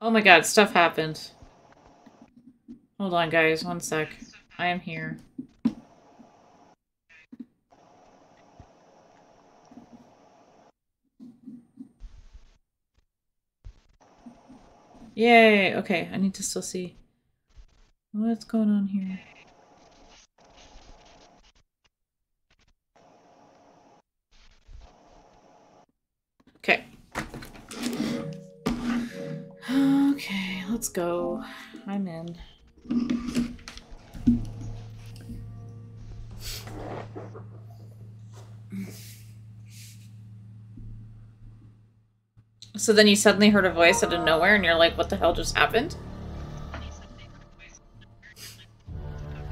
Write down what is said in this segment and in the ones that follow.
Oh my god, stuff happened. Hold on, guys, one sec. I am here. Yay! Okay, I need to still see. What's going on here? Okay. Okay, let's go. I'm in. So then you suddenly heard a voice out of nowhere and you're like, what the hell just happened?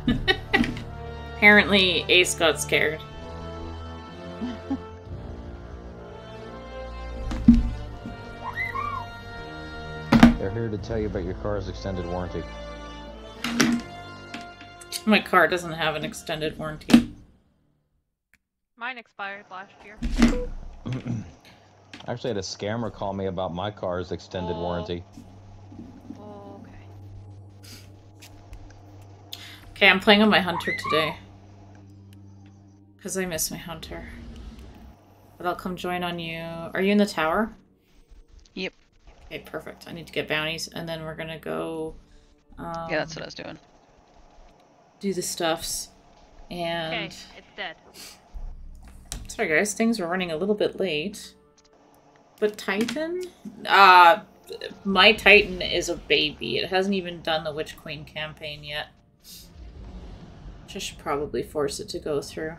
Apparently, Ace got scared. Here to tell you about your car's extended warranty. My car doesn't have an extended warranty. Mine expired last year. I actually had a scammer call me about my car's extended Oh. warranty. Oh, okay. Okay, I'm playing on my hunter today. Because I miss my hunter. But I'll come join on you. Are you in the tower? Yep. Okay, perfect. I need to get bounties, and then we're gonna go um, Yeah, that's what I was doing. do the stuffs. Okay, And it's dead. sorry guys, things were running a little bit late. But Titan? Uh my Titan is a baby. It hasn't even done the Witch Queen campaign yet. Which I should probably force it to go through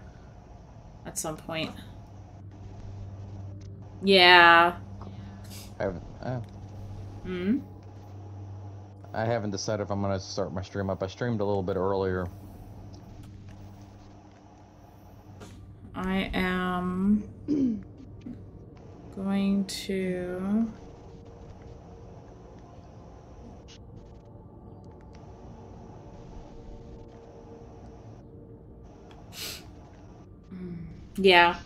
at some point. Yeah. I haven't, uh, Hmm? I haven't decided if I'm gonna start my stream up. I streamed a little bit earlier. I am going to Yeah.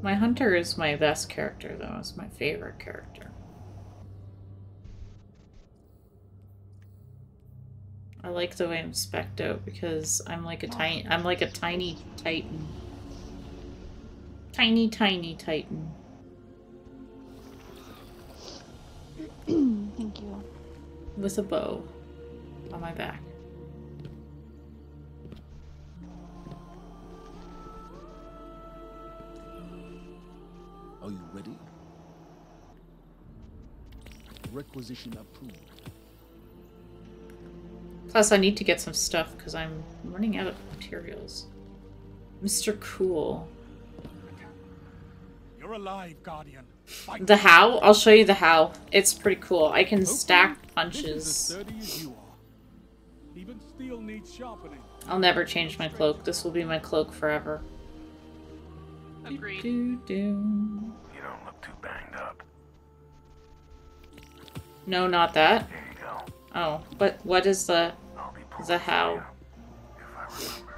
My hunter is my best character though. It's my favorite character. I like the way I'm specced out because I'm like a tiny I'm like a tiny titan. Tiny tiny titan. Thank you. With a bow on my back. Ready? Requisition approved. Plus I need to get some stuff because I'm running out of materials. Mr. Cool. You're alive, Guardian. Fight. The how? I'll show you the how. It's pretty cool. I can Hopefully, stack This is as punches. sturdy as you are. Even steel needs sharpening. I'll never change my cloak. This will be my cloak forever. Agreed. Do, do. Don't look too banged up. No, not that. You go. Oh, but what is the I'll be the how? you, If I remember.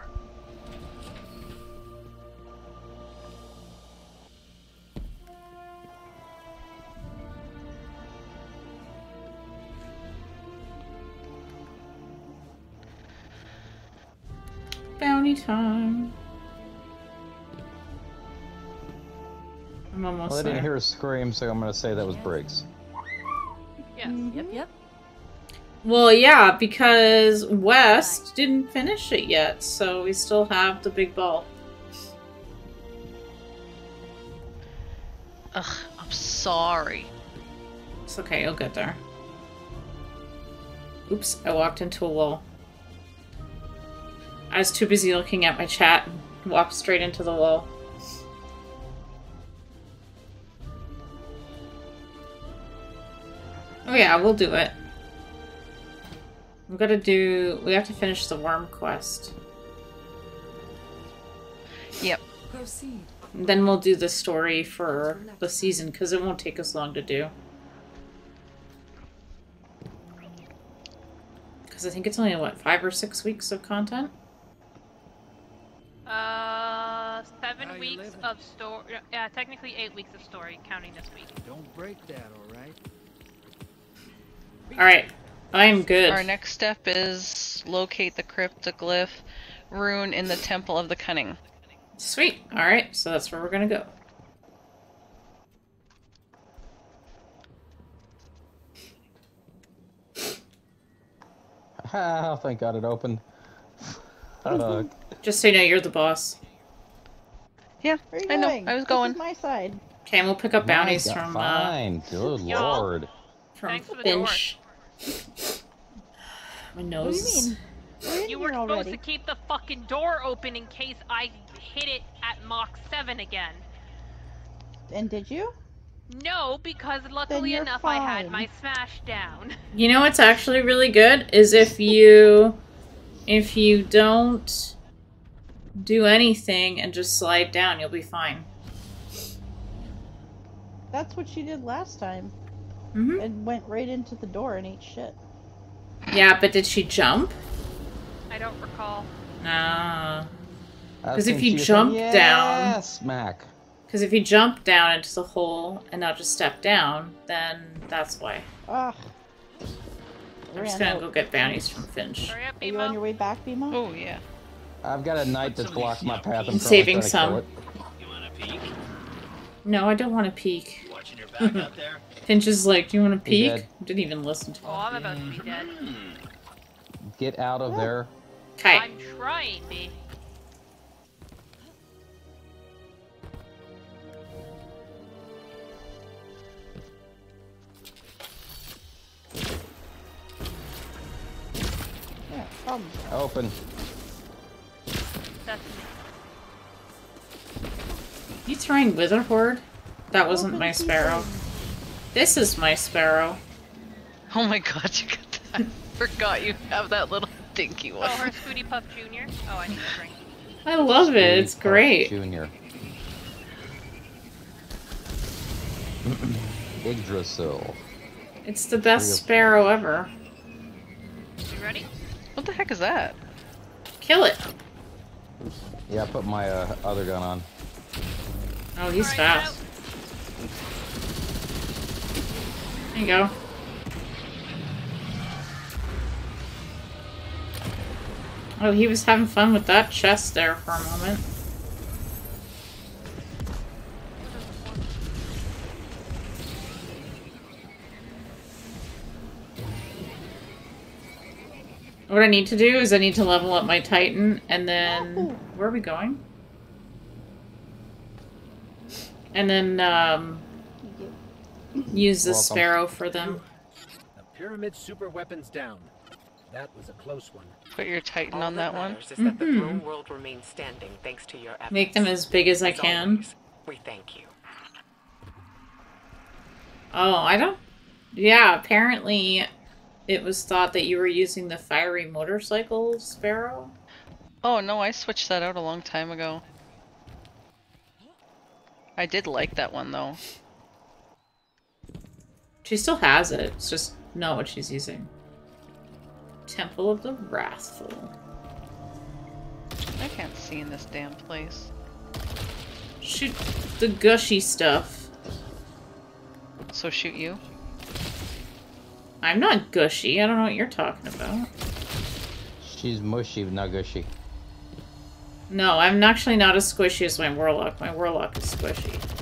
Bounty time. I'm almost Well, I didn't there. hear a scream, so I'm gonna say that was Briggs. Yes. Mm-hmm. Yep, yep. Well, yeah, because West didn't finish it yet, so we still have the big ball. Ugh, I'm sorry. It's okay, you'll get there. Oops, I walked into a wall. I was too busy looking at my chat and walked straight into the wall. Oh yeah, we'll do it. We've got to do... We have to finish the worm quest. Yep. Proceed. And then we'll do the story for the season, because it won't take us long to do. Because I think it's only, what, five or six weeks of content? Uh, seven Now weeks living. of story. Yeah, technically eight weeks of story, counting this week. Don't break that, alright? Alright. I'm good. Our next step is locate the cryptoglyph rune in the Temple of the Cunning. Sweet. Alright, so that's where we're gonna go. Ah, thank God it opened. Uh, Just so you know, you're the boss. Yeah, Where are you I know. I was This going. is my side. Okay, and we'll pick up bounties my God, from uh, Fine. Good lord. from Thanks for the door. Finch. My nose. What do you mean? We're You were here supposed already. to keep the fucking door open in case I hit it at Mach 7 again. And did you? No, because luckily you're enough I had my smash down. You know what's actually really good is if you if you don't do anything and just slide down, you'll be fine. That's what she did last time. Hmm And went right into the door and ate shit. Yeah, but did she jump? I don't recall. Nah. Because if you she was jump like, down- Yes, Mac. Because if you jump down into the hole and not just step down, then that's why. Ugh. I'm just gonna out. go get bounties from Finch. Hurry up, Are you on your way back, Bimo? Oh yeah. I've got a knight that's blocked my path. I'm Saving trying to kill some. You wanna peek? No, I don't want to peek. Watching your back out there? Finch is like, do you want to peek? did. Didn't even listen to Oh, him. I'm about to be dead. Hmm. Get out of there. Okay. I'm trying, B. Yeah, problem. Open. That's You throwing Witherhoard? That wasn't Open my season. Sparrow. This is my sparrow. Oh my god, you got that. Forgot you have that little dinky Oh, one. her Scooty Puff Jr. Oh, I need a drink. I love it. It's Puff great. Junior. Yggdrasil. It's the best sparrow ever. You ready? What the heck is that? Kill it. Yeah, I put my uh, other gun on. Oh, he's Alright, fast. There you go. Oh, he was having fun with that chest there for a moment. What I need to do is I need to level up my Titan, and then... Where are we going? And then, um, use the Welcome. Sparrow for them. The pyramid super weapons down. That was a close one. Put your Titan All on that one. matters is that the Mhm. world remains standing thanks to your efforts. Make them as big as I As can. always, we thank you. Oh, I don't... Yeah, apparently it was thought that you were using the fiery motorcycle Sparrow. Oh no, I switched that out a long time ago. I did like that one though. She still has it. It's just not what she's using. Temple of the Wrathful. I can't see in this damn place. Shoot the gushy stuff. So shoot you. I'm not gushy. I don't know what you're talking about. She's mushy, but not gushy. No, I'm actually not as squishy as my Warlock. My Warlock is squishy.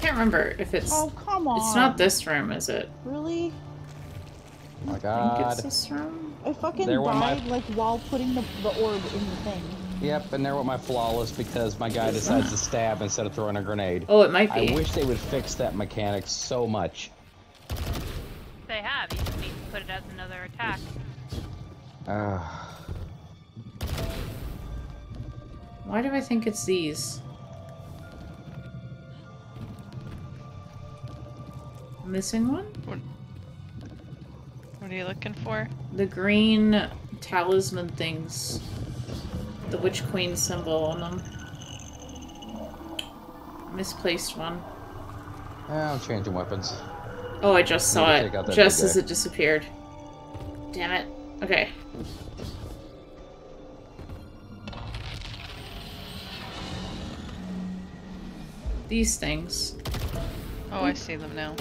Can't remember if it's... Oh, come on. It's not this room, is it? Really? Oh my god. I think god. it's this room. I fucking There went my- died like while putting the, the orb in the thing. Yep, and there went my flawless because my guy decides to stab instead of throwing a grenade. Oh, it might be. I wish they would fix that mechanic so much. They have. You just need to put it as another attack. Ah. Why do I think it's these? Missing one? What, what are you looking for? The green talisman things. The Witch Queen symbol on them. Misplaced one. Yeah, I'm changing weapons. Oh, I just saw it. Just as it disappeared. Damn it. Okay. These things. Oh, I see them now.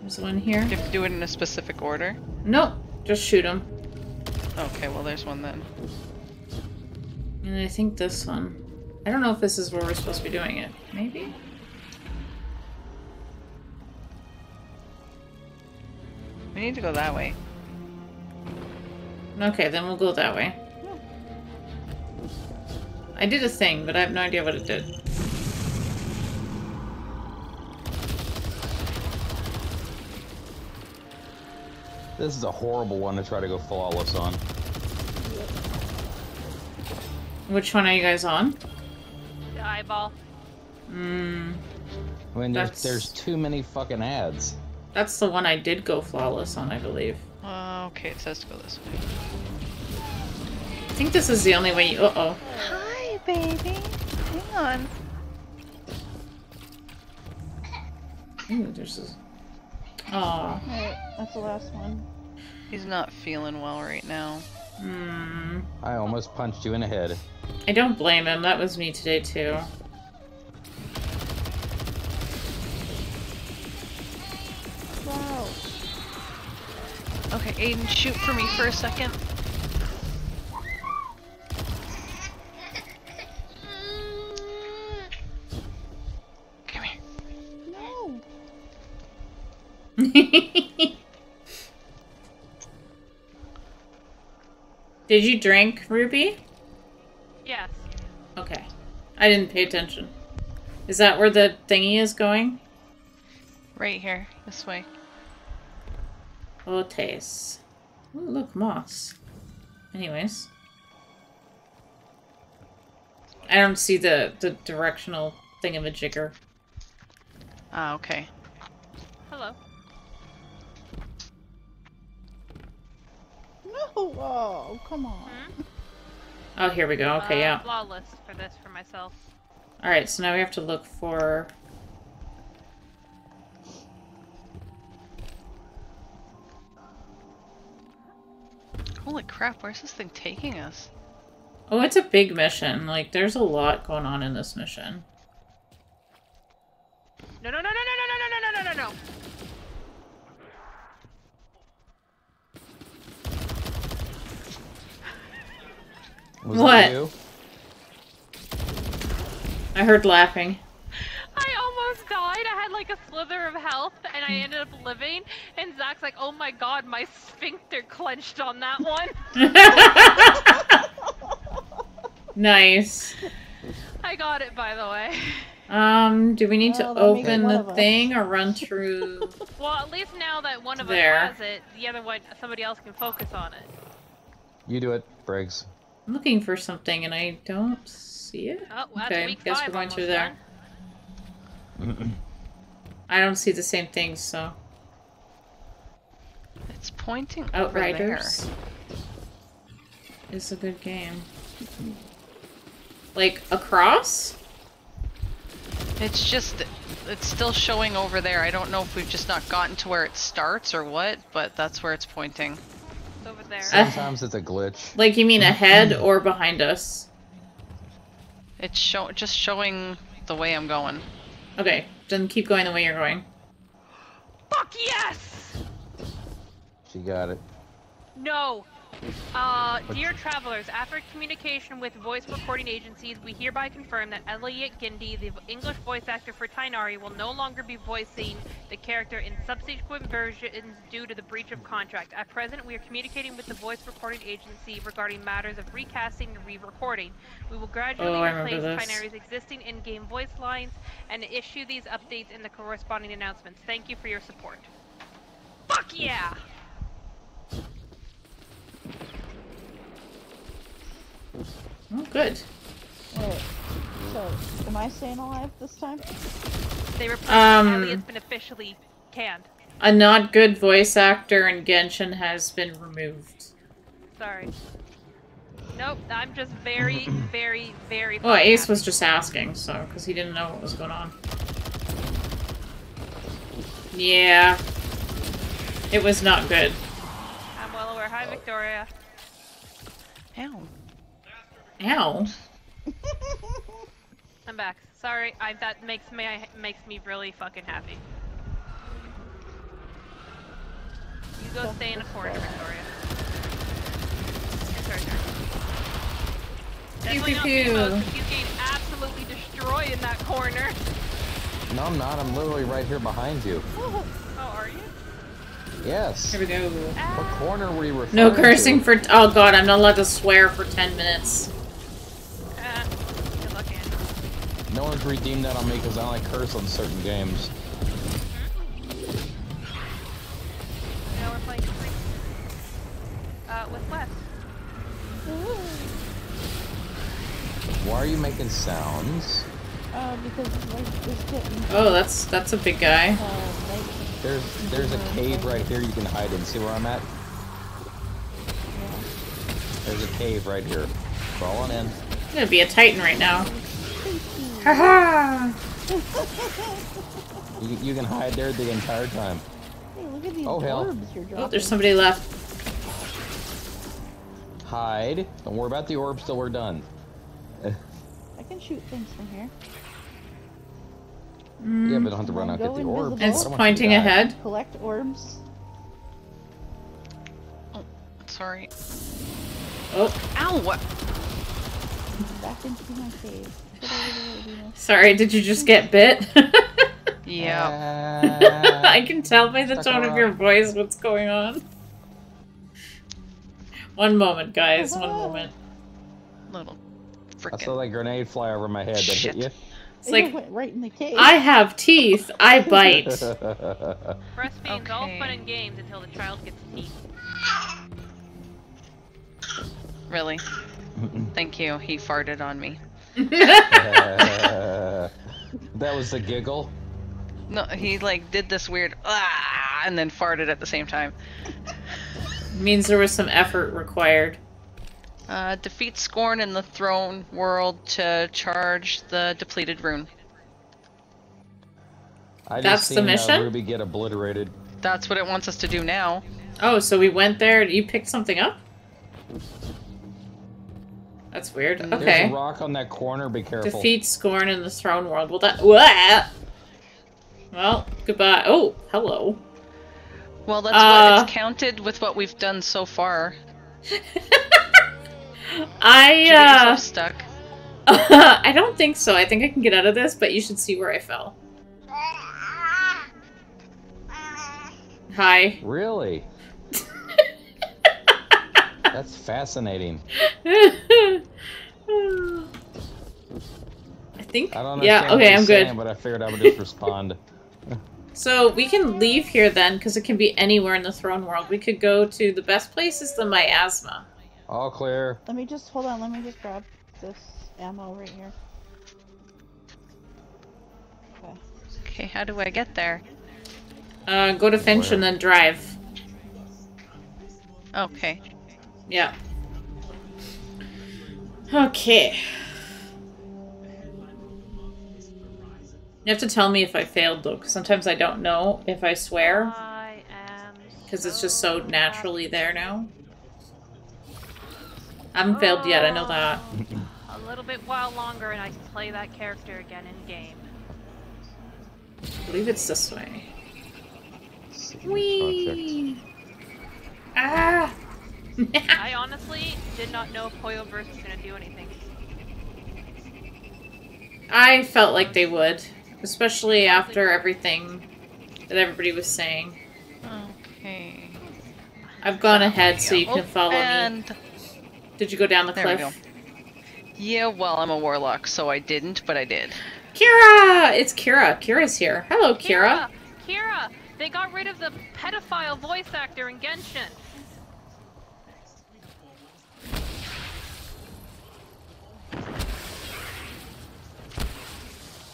There's one here. You have to do it in a specific order. Nope, just shoot them. Okay, well there's one then. And I think this one. I don't know if this is where we're supposed to be doing it. Maybe? We need to go that way. Okay, then we'll go that way. Hmm. I did a thing, but I have no idea what it did. This is a horrible one to try to go flawless on. Which one are you guys on? The eyeball. Hmm. I mean, there's, there's too many fucking ads. That's the one I did go flawless on, I believe. Uh, okay, it says to go this way. I think this is the only way you- Uh-oh. Hi, baby. Hang on. Ooh, there's this... Aw. Alright, that's the last one. He's not feeling well right now. Hmm. I almost punched you in the head. I don't blame him. That was me today, too. Wow. Okay, Aiden, shoot for me for a second. Did you drink, Ruby? Yes. Okay. I didn't pay attention. Is that where the thingy is going? Right here, this way. Otes. Ooh, look, moss. Anyways. I don't see the, the directional thingamajigger. Ah, okay. Hello. No. Oh, come on. Oh, here we go. Okay, Uh, yeah. Flawless for this for myself. Alright, so now we have to look for... Holy crap, where's this thing taking us? Oh, it's a big mission. Like, there's a lot going on in this mission. No, no, no, no, no, no, no, no, no, no, no, no. Was What? You? I heard laughing. I almost died. I had like a slither of health, and I ended up living. And Zach's like, "Oh my god, my sphincter clenched on that one." Nice. I got it, by the way. Um, do we need Well, to that open the thing or run through? Well, at least now that one of There. us has it, the other one, somebody else can focus on it. You do it, Briggs. I'm looking for something and I don't see it. Oh, that's okay, week guess five we're going almost through there. I don't see the same things, so. It's pointing over Outriders is a good game. Like, across? It's just, it's still showing over there. I don't know if we've just not gotten to where it starts or what, but that's where it's pointing. It's over there. Sometimes it's a glitch. Like, you mean mm-hmm. ahead mm-hmm. or behind us? It's show just showing the way I'm going. Okay, then keep going the way you're going. Fuck yes! She got it. No. Uh, dear travelers, after communication with voice recording agencies, we hereby confirm that Elliot Gindi, the English voice actor for Tighnari, will no longer be voicing the character in subsequent versions due to the breach of contract. At present, we are communicating with the voice recording agency regarding matters of recasting and re-recording. We will gradually Oh, replace this. Tighnari's existing in-game voice lines and issue these updates in the corresponding announcements. Thank you for your support. Fuck yeah! Oh, good. Wait. So, am I staying alive this time? They replaced Um, Elliot's been officially canned. A not good voice actor in Genshin has been removed. Sorry. Nope, I'm just very, very, very. Well, Ace happy. was just asking, so, because he didn't know what was going on. Yeah. It was not good. I'm well aware. Hi, Victoria. Ow. Ow. I'm back. Sorry, I that makes me makes me really fucking happy. You go stay in a corner, Victoria. It's her turn. Definitely not pew. Fumos, 'cause he's getting absolutely destroyed in that corner. No, I'm not. I'm literally right here behind you. Oh, are you? Yes. Here we go. What corner were you referring No cursing to? for. Oh god, I'm not allowed to swear for 10 minutes. Uh, good luck, Ann. No one's redeemed that on me because I only curse on certain games. Now we're playing free. Uh, with Wes. Why are you making sounds? Uh, because like this kitten. Oh, that's that's a big guy. Uh, like, There's there's a cave right here you can hide in. See where I'm at? There's a cave right here. Crawling in. I'm gonna be a titan right now. Haha! You, you can hide there the entire time. Hey, look at these Oh, hell. orbs you're. Oh, there's somebody left. Hide. Don't worry about the orbs till we're done. I can shoot things from here. Yeah, but don't have to run out get the orbs. Mm. It's I don't want you to pointing ahead. Collect orbs. Oh, sorry. Oh, Ow! Back into my cave. Get over there, Venus. sorry, did you just get bit? Yeah. I can tell by the tone of your voice what's going on. One moment, guys. One moment. Little freaking. I saw that grenade fly over my head that hit you. It's like went right in the cave. I have teeth. I bite. Breastfeeding's all fun and games until the child gets teeth. really. Thank you. He farted on me. that was the giggle. No, he like did this weird ah, and then farted at the same time. means there was some effort required. Uh, defeat Scorn in the Throne World to charge the depleted rune. I just That's the seen, uh, mission? Ruby get obliterated. That's what it wants us to do now. Oh, so we went there. You picked something up? That's weird. There's Okay. a rock on that corner. Be careful. Defeat Scorn in the Throne World. Well, that. What? Well, goodbye. Oh, hello. Well, that's Uh, what it's counted with what we've done so far. I Did you get uh, stuck? I don't think so. I think I can get out of this, but you should see where I fell. Hi. Really? That's fascinating. I think. I don't yeah. understand what Okay, he's I'm good. saying, but I figured I would just respond. So we can leave here then, because it can be anywhere in the throne world. We could go to the best place is the miasma. All clear. Let me just hold on. Let me just grab this ammo right here. Okay. Okay, how do I get there? Uh, go to Fynch and then drive. Okay. Yeah. Okay. You have to tell me if I failed though, because sometimes I don't know if I swear, I am. because it's just so naturally there now. I haven't failed yet, I know that. A little bit while longer, and I can play that character again in game. I believe it's this way. Project. Whee! Ah! I honestly did not know if Hoyoverse was gonna do anything. I felt like they would, especially after everything that everybody was saying. Okay. I've gone ahead so you can follow me. And Did you go down the There we cliff? yeah, well, I'm a warlock, so I didn't, but I did. Kira! It's Kira. Kira's here. Hello, Kira. Kira! Kira! They got rid of the pedophile voice actor in Genshin.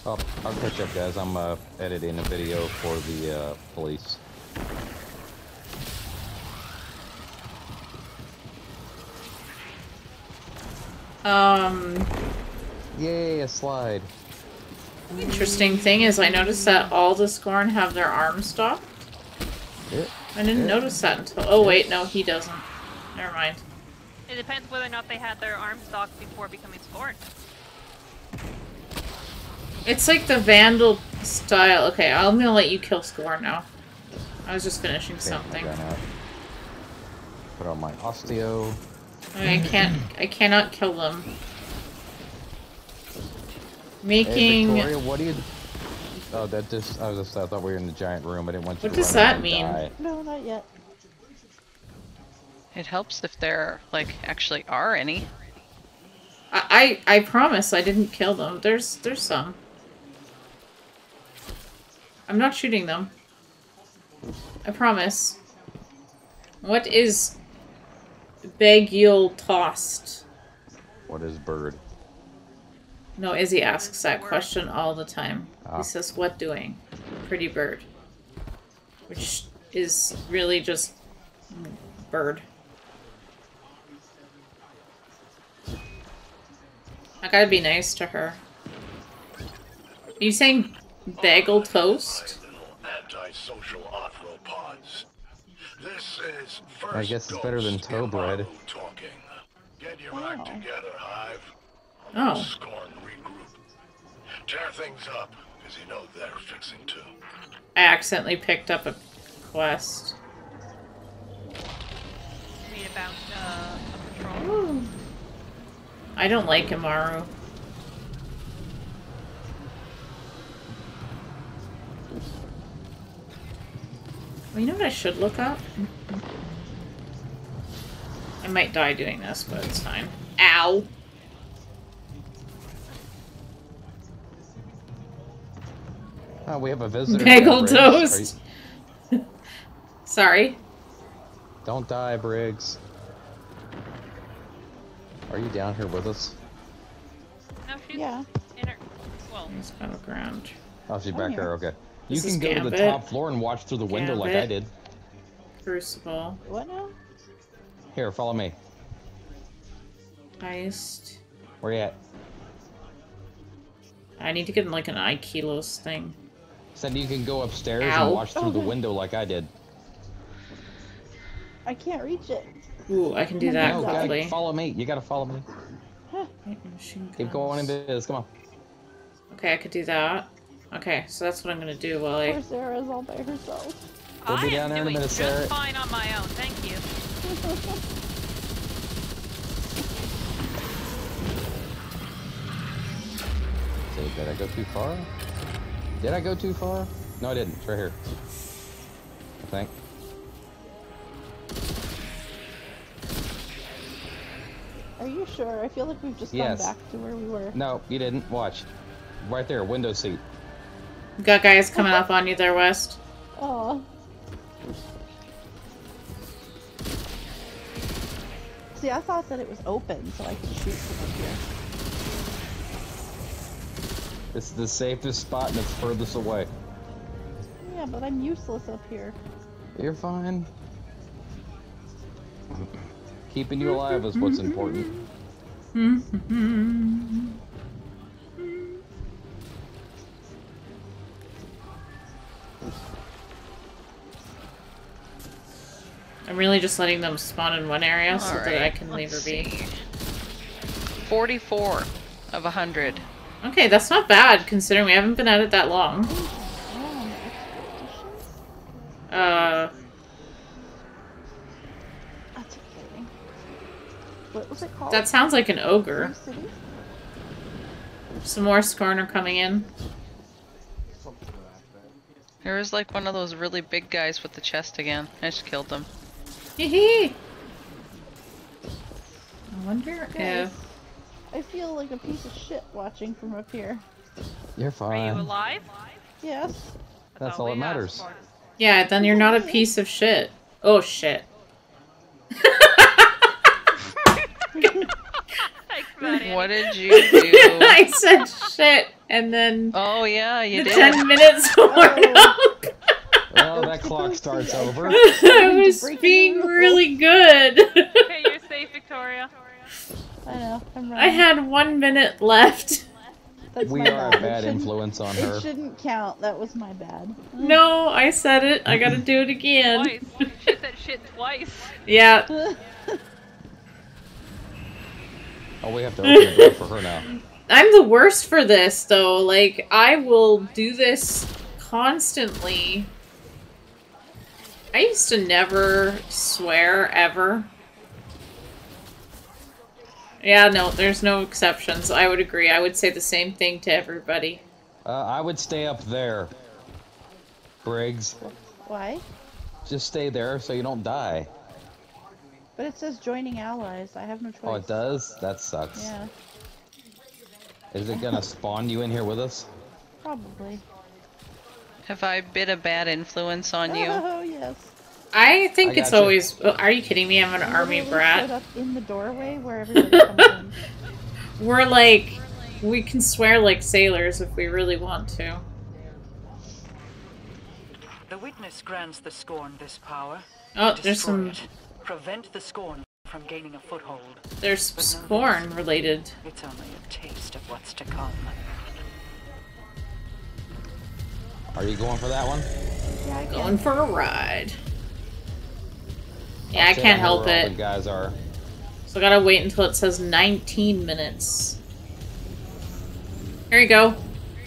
Oh, I'll catch up, guys. I'm uh, editing a video for the uh, police. Um, Yay, a slide. interesting thing is I noticed that all the Scorn have their arms stopped. Yeah. I didn't Yeah. notice that until. Oh wait, no, he doesn't. Never mind. It depends whether or not they had their arms stocked before becoming Scorn. It's like the Vandal style. Okay, I'm gonna let you kill Score now. I was just finishing Okay, something. Put on my osteo. I can't. I cannot kill them. Hey, Making. Victoria, what do you? Oh, that just. I was just. I thought we were in the giant room. I didn't want you What to does run that mean? die. No, not yet. It helps if there, like, actually are any. I, I I promise I didn't kill them. There's there's some. I'm not shooting them. I promise. What is Begul tossed? What is bird? No, Izzy asks that question all the time. Ah. He says, "What doing?" Pretty bird, which is really just bird. I gotta be nice to her. Are you saying bagel toast? Antisocial arthropods. This is first I guess it's better than dose toe bread. Immaru Talking. Get your act together, Hive. Oh. Scorn regroup. Tear things up, because you know they're fixing to. I accidentally picked up a quest. Need about uh, a patrol. I don't like Immaru. Well, you know what I should look up? I might die doing this, but it's fine. Ow! Oh, we have a visitor. Bagel Briggs. Are you- toast! Sorry. Don't die, Briggs. Are you down here with us? No, she's Yeah. in her. Well, Let's go ground. Oh, she's I'm back here. there. Okay. You This is can go to the top floor and watch through the window like I Gambit. did. Crucible. What now? Here, follow me. Iced. Where you at? I need to get in like an Ikelos thing. Said you can go upstairs Ow. and watch through the window like I did. I can't reach it. Ooh, I can do that no, quickly. gotta follow me. You gotta follow me. Machine Keep going guns. into this. Come on. Okay, I could do that. Okay, so that's what I'm gonna do while I... Poor I. Sarah's all by herself. We'll I be down am there in a doing minute, just Sarah. fine on my own. Thank you. So, did I go too far? Did I go too far? No, I didn't. It's right here. I think. Are you sure? I feel like we've just Yes. gone back to where we were. No, you didn't. Watch. Right there, window seat. We got guys coming up on you there, West. Oh. See, I thought that it was open, so I could shoot from up here. This is the safest spot and it's furthest away. Yeah, but I'm useless up here. You're fine. Keeping you alive is what's important. I'm really just letting them spawn in one area so that I Alright, can leave her be. see. 44 of 100. Okay, that's not bad considering we haven't been at it that long. Oh. Uh, That's exciting. What was it called? that sounds like an ogre. Some more Scorner coming in. There was like one of those really big guys with the chest again. I just killed them. Hee hee! I wonder Guys, if. I feel like a piece of shit watching from up here. You're fine. Are you alive? Yes. That's all that matters. for. Yeah, then you're not a piece of shit. Oh shit. What did you do? I said shit, and then oh yeah, you the did. ten minutes wore Oh. Up. Well, that clock starts over. I was being really good. Okay, you're safe, Victoria. I know. I'm I had one minute left. That's We are a bad. It bad influence on her. It her. shouldn't count. That was my bad. No, I said it. I gotta do it again. Twice. she said shit twice. Yeah. Oh, we have to open the door for her now. I'm the worst for this, though. Like, I will do this constantly. I used to never swear, ever. Yeah, no, there's no exceptions. I would agree. I would say the same thing to everybody. Uh, I would stay up there. Briggs. Why? Just stay there so you don't die. But it says joining allies. I have no choice. Oh, it does? That sucks. Yeah, Is it gonna spawn you in here with us? probably. Have I been a bad influence on you? Yes. I think I it's gotcha. always. oh, Are you kidding me? I'm an army brat. up in the doorway where everybody comes in. We're like, we can swear like sailors if we really want to. The witness grants the scorn this power. Oh, there's Destroy some, it. Prevent the scorn from gaining a foothold. there's scorn related. It's only a taste of what's to come. Are you going for that one? Yeah, I Going for a ride. Yeah, I I'll say can't help it. The guys are. So I gotta wait until it says 19 minutes. Here you go.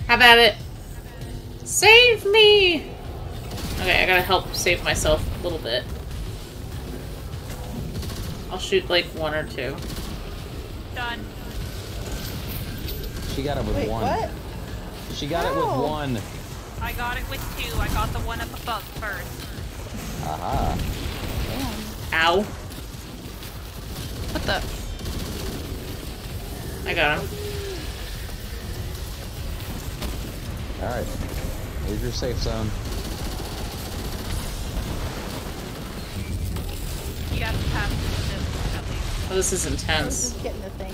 Have at it. Save me! Okay, I gotta help save myself a little bit. I'll shoot like one or two. Done. She got it with Wait, one. what? She got it with one. I got it with two. I got the one up above first. Aha. Damn. Ow. What the? I got him. Alright. Here's your safe zone. You got to pass this at least. Oh, this is I was intense. just getting the thing.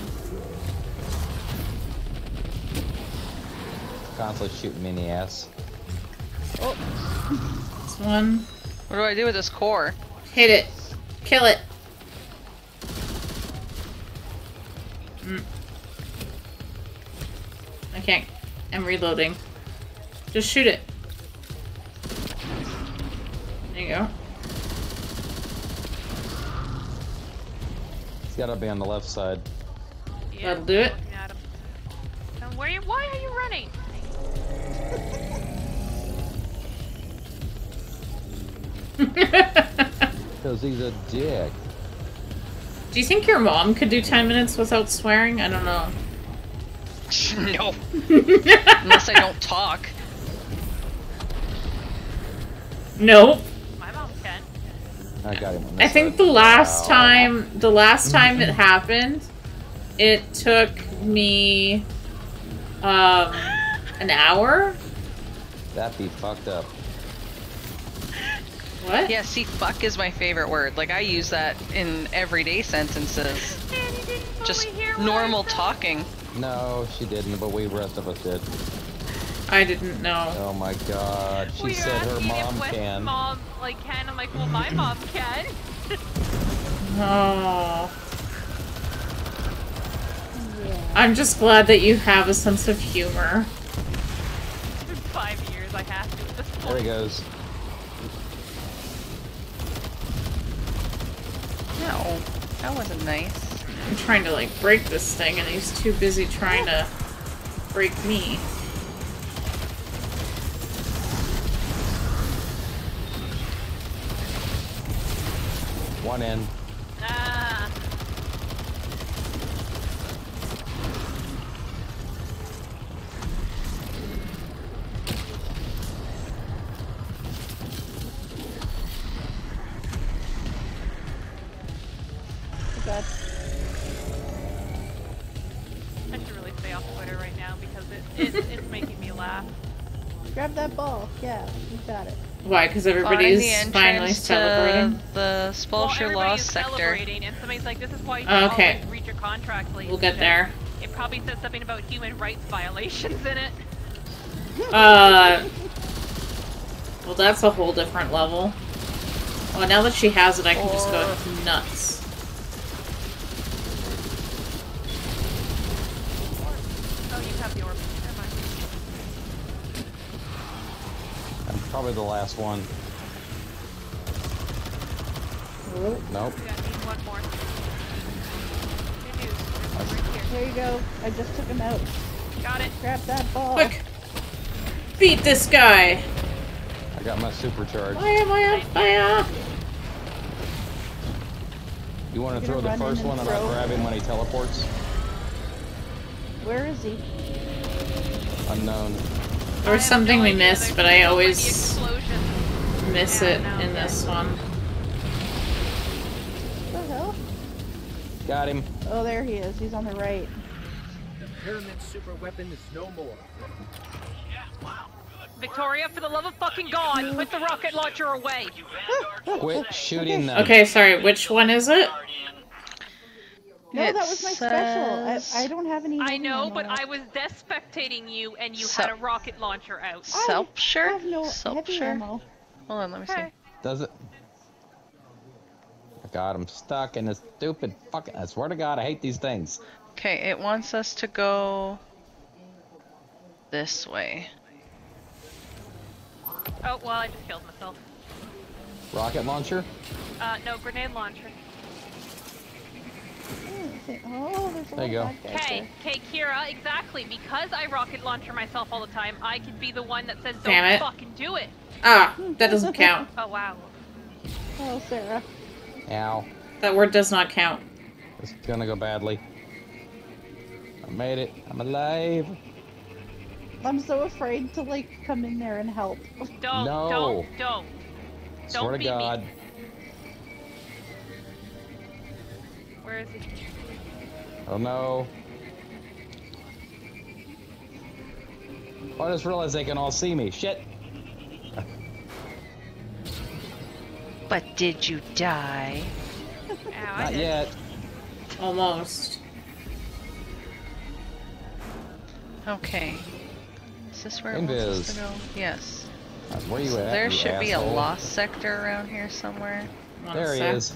Constantly shooting me in the ass. Oh, This one. What do I do with this core? Hit it. Kill it. Mm. I can't. I'm reloading. Just shoot it. There you go. It's gotta be on the left side. Yeah, That'll do it. looking at him. You, why are you running? Because he's a dick. Do you think your mom could do 10 minutes without swearing? I don't know. no. Unless I don't talk. Nope. My mom can. I got him on I think side. the last Ow. time, the last time it happened, it took me um an hour. That'd be fucked up. What? Yeah, see, fuck is my favorite word. Like, I use that in everyday sentences. And you didn't Just hear what I normal said. talking. No, she didn't, but we rest of us did. I didn't know. Oh my god. She Well, you're said her asking if mom can. mom like can. I'm like, well, my mom can. Oh. yeah. I'm just glad that you have a sense of humor. For five years, I have to at this There he goes. No, that wasn't nice. I'm trying to like break this thing and he's too busy trying to break me. One in. Ah, Grab that ball. Yeah, you got it. Why? Because Find everybody's the finally celebrating. to the well, Sepulcher everybody Lost is sector. and somebody's like, "This is why you Oh, okay. read your contract late." We'll get there. It probably says something about human rights violations in it. Uh. Well, that's a whole different level. Well, now that she has it, I can just go nuts. Oh, you have the orb. Never mind. I'm probably the last one. Nope. Yeah, I need one more. Good. There you go. I just took him out. Got it. Grab that ball. Quick! Beat this guy! I got my supercharge. Why am I on fire? You want to throw the first one and and I'll grab him when he teleports? Where is he? Unknown. There was something we missed, but I always miss it in this one. What the hell? Got him. Oh, there he is. He's on the right. The pyramid super weapon is no more. Yeah, wow. Victoria, for the love of fucking God, put the rocket launcher away. Quit shooting them. Okay, sorry, which one is it? No, that was my special. says- I, I don't have any. I know, but I was death spectating you, and you So- had a rocket launcher out. I Sepulcher? have no heavy Sepulcher? ammo. Hold on, let me Okay. see. Does it? I got him stuck in this stupid fucking. I swear to God, I hate these things. Okay, it wants us to go this way. Oh, well, I just killed myself. Rocket launcher? Uh, no, grenade launcher. Oh, there's a There you go. of bad guys Okay, okay, Kira, exactly. Because I rocket launcher myself all the time, I could be the one that says, don't Damn it. fucking do it. Ah, that doesn't count. Oh, wow. Oh, Sarah. Ow. That word does not count. It's gonna go badly. I made it. I'm alive. I'm so afraid to like come in there and help. Don't, No. don't, don't. Swear Don't to beat God. me. Where is he? Oh no. Oh, I just realized they can all see me. Shit. But did you die? Ow, Not did. yet. Almost. Okay. Is this where it wants us to go? Yes. Uh, Where you So at? there you should be a lost sector around here somewhere. There he sec. is.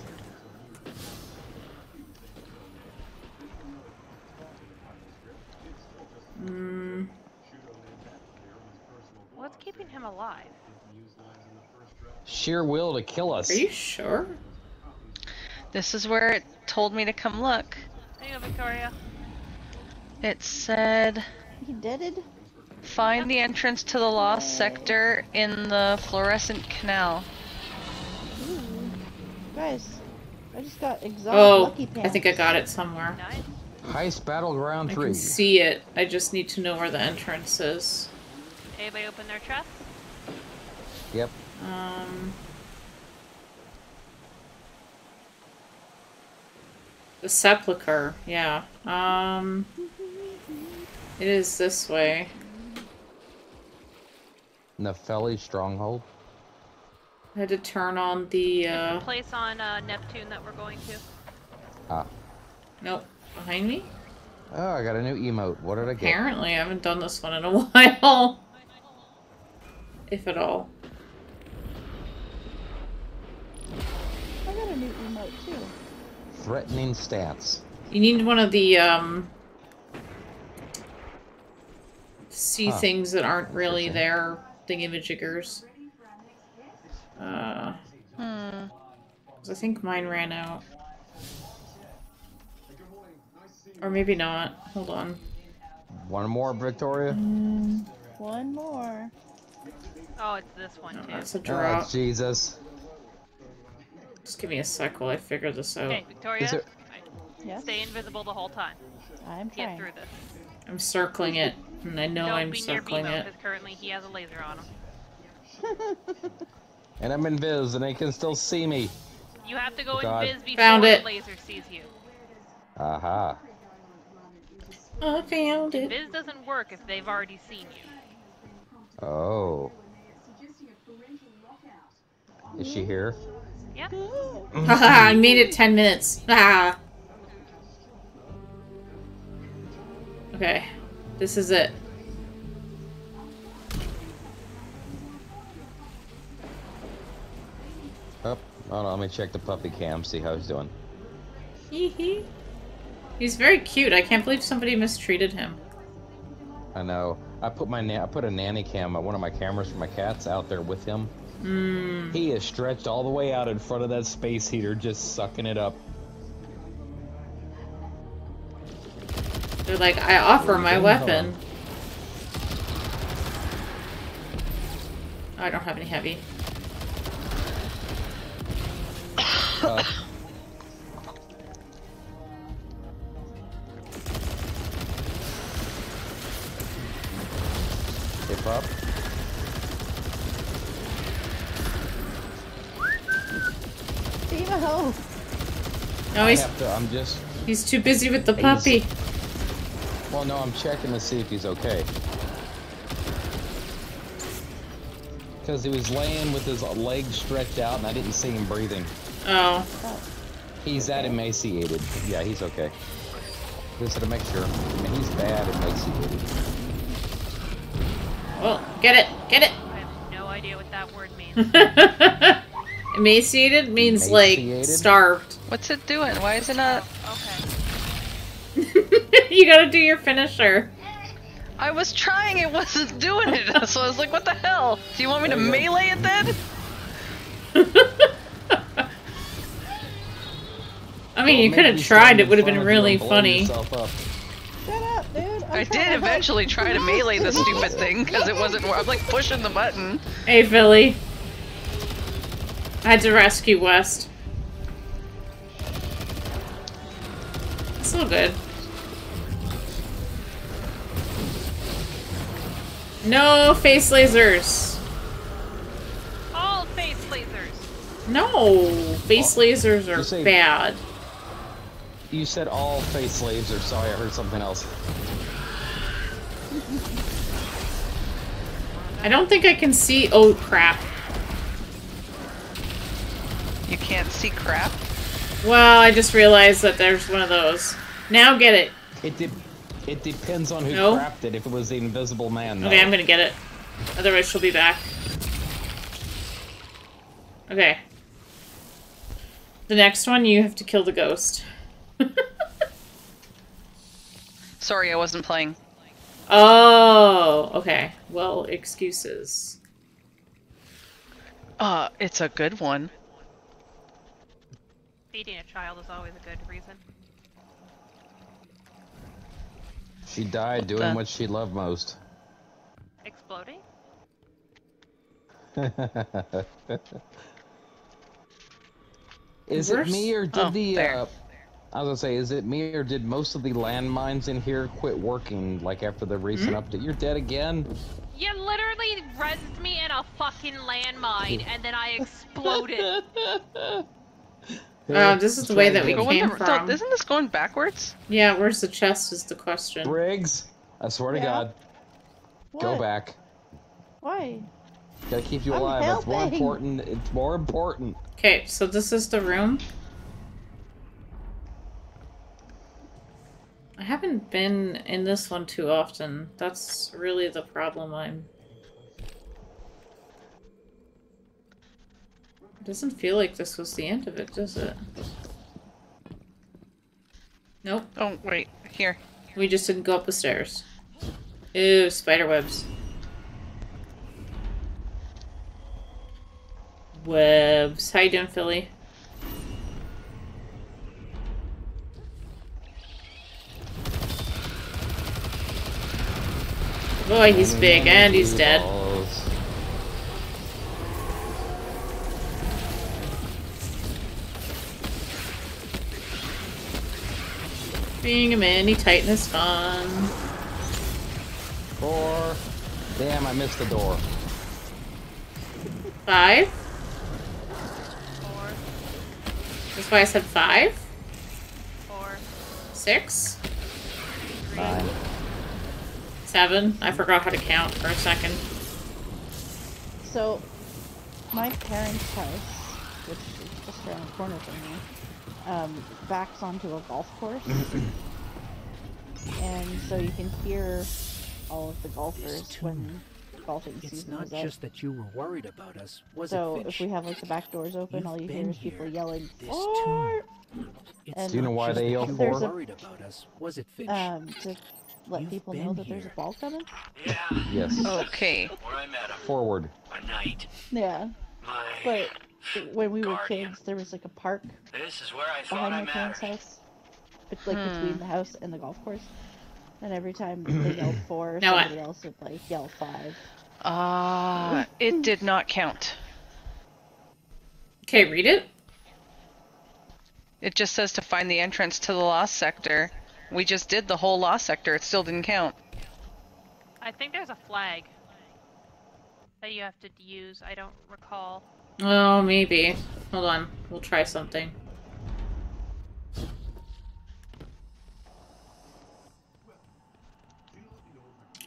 Mm, What's keeping him alive? Sheer will to kill us. are you sure? This is where it told me to come look. There you go, Victoria. It said He deaded? find the entrance to the lost sector in the Florescent Canal. Ooh. Guys, I just got exotic Oh, lucky pants. I think I got it somewhere. Nice. Heist Battleground I 3. can see it. I just need to know where the entrance is. Anybody open their chest? Yep. Um, the sepulcher, yeah. Um, it is this way. Nepheli Stronghold. I had to turn on the, uh, Place on uh, Neptune that we're going to. Ah. nope, behind me? Oh, I got a new emote. What did I get? Apparently, I haven't done this one in a while. if at all. I got a new emote too. Threatening stance. You need one of the, um, see Huh. things that aren't really Interesting. there thingamajiggers. Uh, Hmm. 'cause I think mine ran out. Or maybe not. Hold on. One more, Victoria? Mm, one more. Oh, it's this one No, too. that's a Oh, drop. Jesus. Just give me a sec while I figure this out. Okay, Victoria, Is it- Yes. stay invisible the whole time. I'm Get through this. I'm circling it, and I know Don't I'm be near circling Bimo it. because currently he has a laser on him. And I'm invis, and they can still see me. You have to go God. invis before Found the it. laser sees you. Aha. I found it. Viz doesn't work if they've already seen you. Oh. Is she here? Yeah. Haha, I made it 10 minutes. Ah. Okay, this is it. Oh, hold on, let me check the puppy cam, see how he's doing. Hee hee. He's very cute. I can't believe somebody mistreated him. I know. I put my na- I put a nanny cam, uh, one of my cameras for my cats, out there with him. Hmm. He is stretched all the way out in front of that space heater, just sucking it up. They're like, I offer my weapon. Oh, I don't have any heavy. Uh, No, he's to, I'm just. he's too busy with the He's- puppy. Well, no, I'm checking to see if he's okay. Because he was laying with his legs stretched out, and I didn't see him breathing. Oh. He's that emaciated. Yeah, he's okay. Just to make sure. I mean, he's bad emaciated. Well, get it, get it. I have no idea what that word means. Emaciated means like starved. What's it doing? Why is it not? okay. you gotta do your finisher. I was trying, it wasn't doing it. So I was like, what the hell? Do you want me to There you go. melee it then? I mean, Well, you could have tried. It would have been really funny. up. Shut up, dude! I'm I trying to did eventually try to melee the stupid thing because it wasn't. I'm like pushing the button. Hey, Philly. I had to rescue West. It's all good. No face lasers. All face lasers. No, face lasers you are say- bad. You said all face lasers. are sorry, I heard something else. I don't think I can see. Oh crap! You can't see crap. Well, I just realized that there's one of those. Now get it. It de- it depends on who No. crapped it. If it was the Invisible Man, no. Okay, I'm gonna get it. Otherwise, she'll be back. Okay. The next one, you have to kill the ghost. Sorry, I wasn't playing. Oh, okay. Well, excuses. Uh, it's a good one. Feeding a child is always a good reason. She died doing the- what she loved most. Exploding? is it me or did Oh, the there. uh, I was gonna say, is it me or did most of the landmines in here quit working like after the recent Hmm? update? You're dead again. You literally rezzed me in a fucking landmine and then I exploded. Uh, this is the way that we Going came the- from. Isn't this going backwards? Yeah, where's the chest is the question. Briggs, I swear to Yeah? God, go back. Why? Gotta keep you alive. It's more important. It's more important. Okay, so this is the room. I haven't been in this one too often. That's really the problem I'm... doesn't feel like this was the end of it, does it? Nope. Oh, wait. Here. We just didn't go up the stairs. Ew, spider webs. Webs. How you doing, Philly? Boy, he's big and he's dead. Being a mini titan is fun. Four. Damn, I missed the door. Five? Four, That's why I said five? four, Six? Nine. Seven? I forgot how to count for a second. So, my parents' house, which is just around the corner from me, um, backs onto a golf course. and so you can hear all of the golfers when golfing It's season not is up. just that you were worried about us, was so it, if we have like the back doors open, You've all you hear is people yelling, this "Fort!" And- Do you know why they that yell you for? were worried about us, was it, Fynch? um, to let You've people know been that there's a ball coming. Yeah, Yes. Okay. where I met him. Forward. A night. Yeah, My. but when we were Guardian. kids, there was like a park This is where I thought behind I my parents' house, It's like Hmm. between the house and the golf course. And every time they yelled four, Now what? somebody else would like yell five. Ah, it did not count. Okay, read it. It just says to find the entrance to the lost sector. We just did the whole lost sector. It still didn't count. I think there's a flag that you have to use. I don't recall. Oh, maybe. Hold on. We'll try something.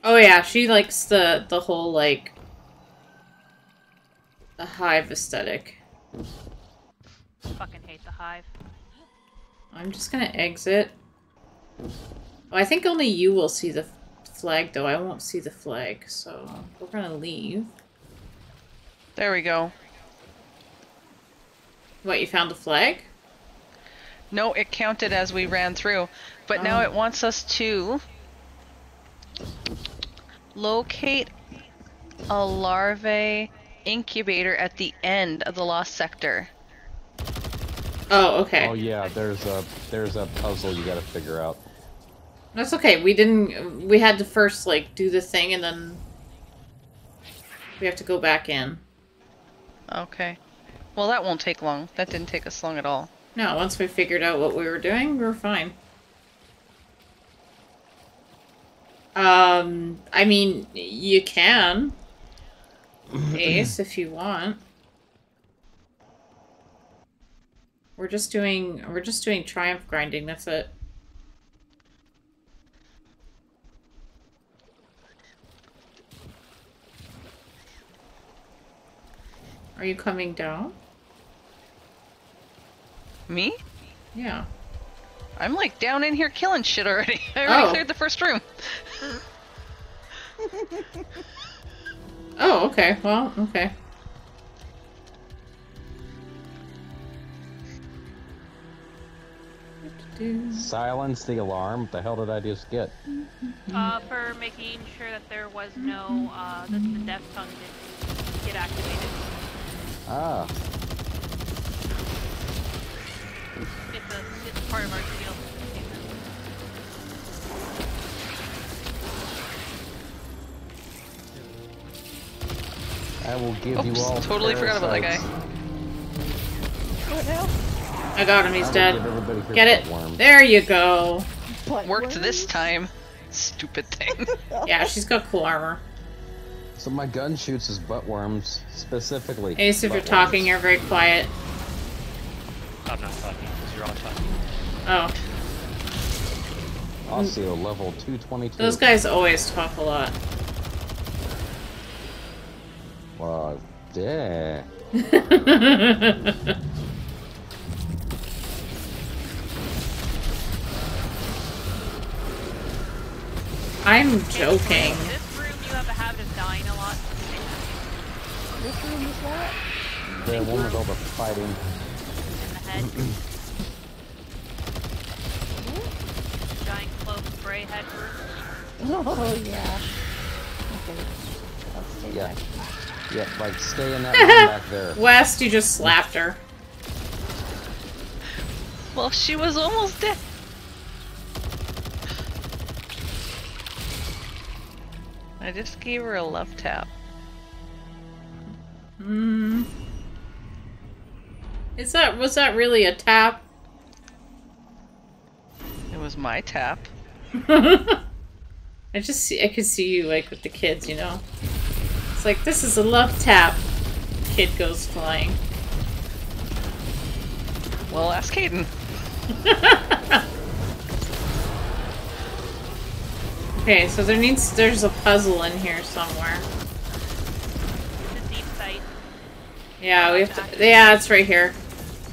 Oh yeah, she likes the the whole like the hive aesthetic. Fucking hate the hive. I'm just gonna exit. Oh, I think only you will see the flag though. I won't see the flag, so we're gonna leave. There we go. What, you found the flag? No, it counted as we ran through. But now Oh. it wants us to locate a larvae incubator at the end of the lost sector. Oh, okay. Oh yeah, there's a there's a puzzle you gotta figure out. That's okay. We didn't. We had to first like do the thing, and then we have to go back in. Okay. Well, that won't take long. That didn't take us long at all. No, once we figured out what we were doing, we were fine. Um, I mean, you can, Ace, if you want. We're just doing. We're just doing triumph grinding. That's it. Are you coming down? Me? Yeah. I'm like down in here killing shit already. I already Oh. cleared the first room. Oh, okay. Well, okay. Silence the alarm. What the hell did I just get? Uh, for making sure that there was no, uh, that the death tongue didn't get activated. Ah, It's part of our deal. I will give you Oops, all. totally forgot about that guy. parasites. What now? I got him. He's dead. give everybody here Get it. buttworms. There you go. Worked this time. Stupid thing. Yeah, she's got cool armor. So my gun shoots as buttworms specifically. Ace, if you're buttworms. talking, you're very quiet. I'm not talking because you're all talking. Oh, Osseo level 222. those guys always talk a lot. Well, yeah. I'm joking. This room, you have a habit of dying a lot. This room is that? The one with all the fighting. In the head. Giant cloak spray head room. Oh yeah. Okay. I'll stay Yeah. back. Yeah, like stay in that room back there. West, you just slapped her. well, she was almost dead. I just gave her a love tap. Hmm. Is that was that really a tap? It was my tap. I just see I could see you like with the kids, you know. It's like this is a love tap. Kid goes flying. Well, ask Caden. Okay, so there needs there's a puzzle in here somewhere. The deep sight. Yeah, we have to. Yeah, it's right here.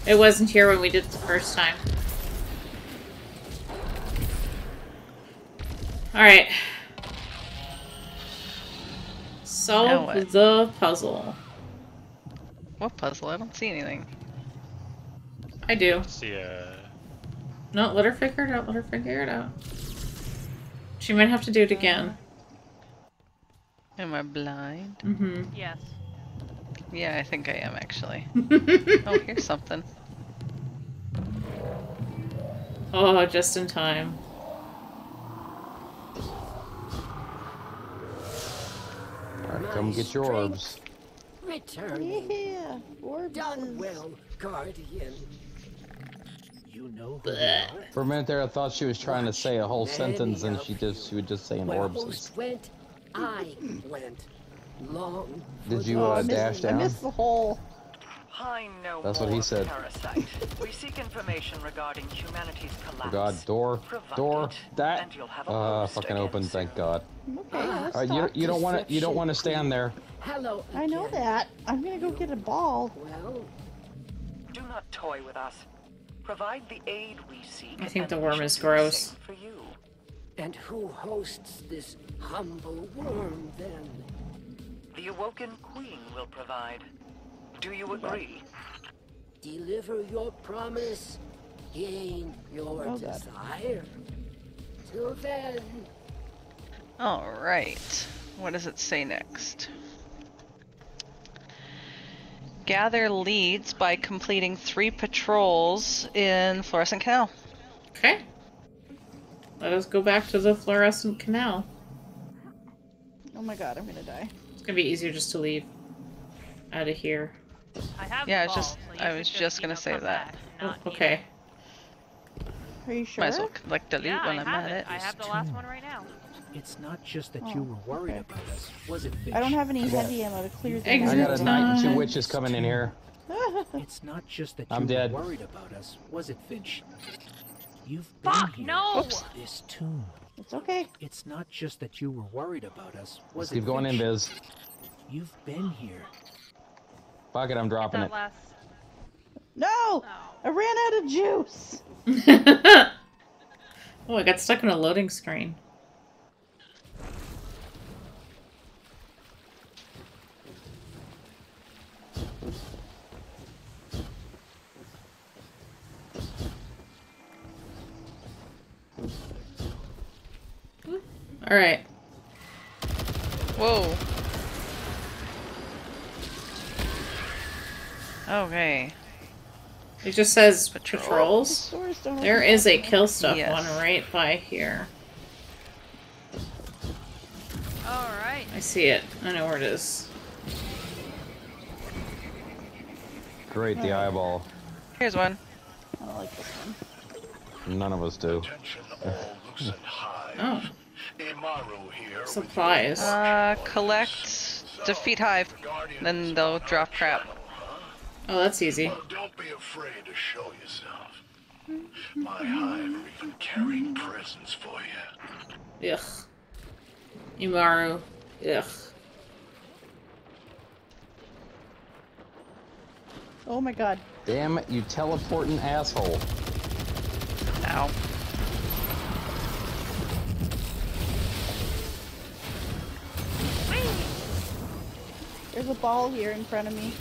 It wasn't here when we did it the first time. All right. Now Solve what? the puzzle. What puzzle? I don't see anything. I do. See, uh, No, let her figure it out. Let her figure it out. She might have to do it again. Am I blind? Mm-hmm. Yes. Yeah, I think I am actually. oh, here's something. Oh, just in time. Come get your orbs. Return. Yeah, orbs. Done well, Guardian. You know who? For a minute there, I thought she was trying to say a whole sentence, and she just she was just saying Where orbs. went, I went. Long. Did you the uh, I missed, dash I down? missed the hole. I know That's what he said. Parasite. we seek information regarding humanity's collapse. Oh God, door, Provide door, that. and you'll have a Uh, fucking open. soon. Thank God. Okay, let's Uh, you you don't want to you don't want to stand there. Hello. I know that. I'm gonna go get a ball. Well, Do not toy with us. Provide the aid we seek. I think the worm is gross. For you. and who hosts this humble worm then? The awoken queen will provide. Do you agree? Deliver your promise, gain your Oh, God. desire. Till then, Alright. What does it say next? Gather leads by completing three patrols in Florescent Canal. Okay. Let us go back to the florescent canal. Oh my god, I'm gonna die. It's gonna be easier just to leave out of here. I have Yeah, the I was just- so I was just gonna say that. back, Oh, okay. Are you sure? Might as well like delete Yeah, when I I'm have at it. it. I have the last one right now. It's not just that Oh, you were worried okay. about us, was it, Fynch? I don't have any I heavy ammo to clear the I got a knight and two witches coming in here. It's not just that you I'm were dead. worried about us, was it, Fynch? You've been Fuck, here. no! Oops. This tomb. It's okay. It's not just that you were worried about us, was Let's it, keep going in, Biz. You've been here. Fuck it, I'm dropping That it. last. No! Oh. I ran out of juice. oh, I got stuck in a loading screen. All right. Whoa. Okay. It just says Patrol. patrols. Stores don't There open is a kill stuff Yes. one right by here. All right. I see it. I know where it is. Great, the eyeball. Here's one. I don't like this one. None of us do. Attention all Lucent hive. Oh, Immaru here. with supplies. Uh, collect, defeat Hive, Guardian then they'll drop crap. Channel, huh? Oh, that's easy. Well, don't be afraid to show yourself. My hive are even carrying presents for you. Ugh. Immaru. Ugh. Oh my god. Damn it, you teleporting asshole. Ow. There's a ball here in front of me.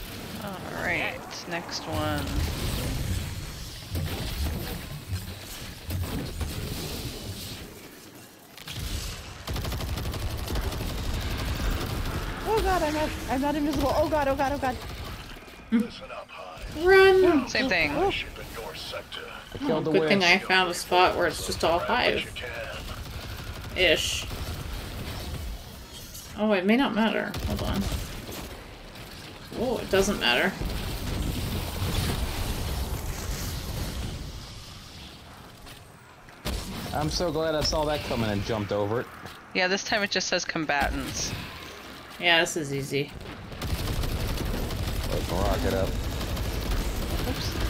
Alright, next one. Oh god, I'm not I'm not invisible. Oh god, oh god, oh god. Listen up, hive. Run! Same thing. Ship in your sector. I Good witch. thing I found a spot where it's just all hive. Ish. Oh, it may not matter. Hold on. Oh, it doesn't matter. I'm so glad I saw that coming and jumped over it. Yeah, this time it just says combatants. Yeah, this is easy. Let's rock it up. Oops.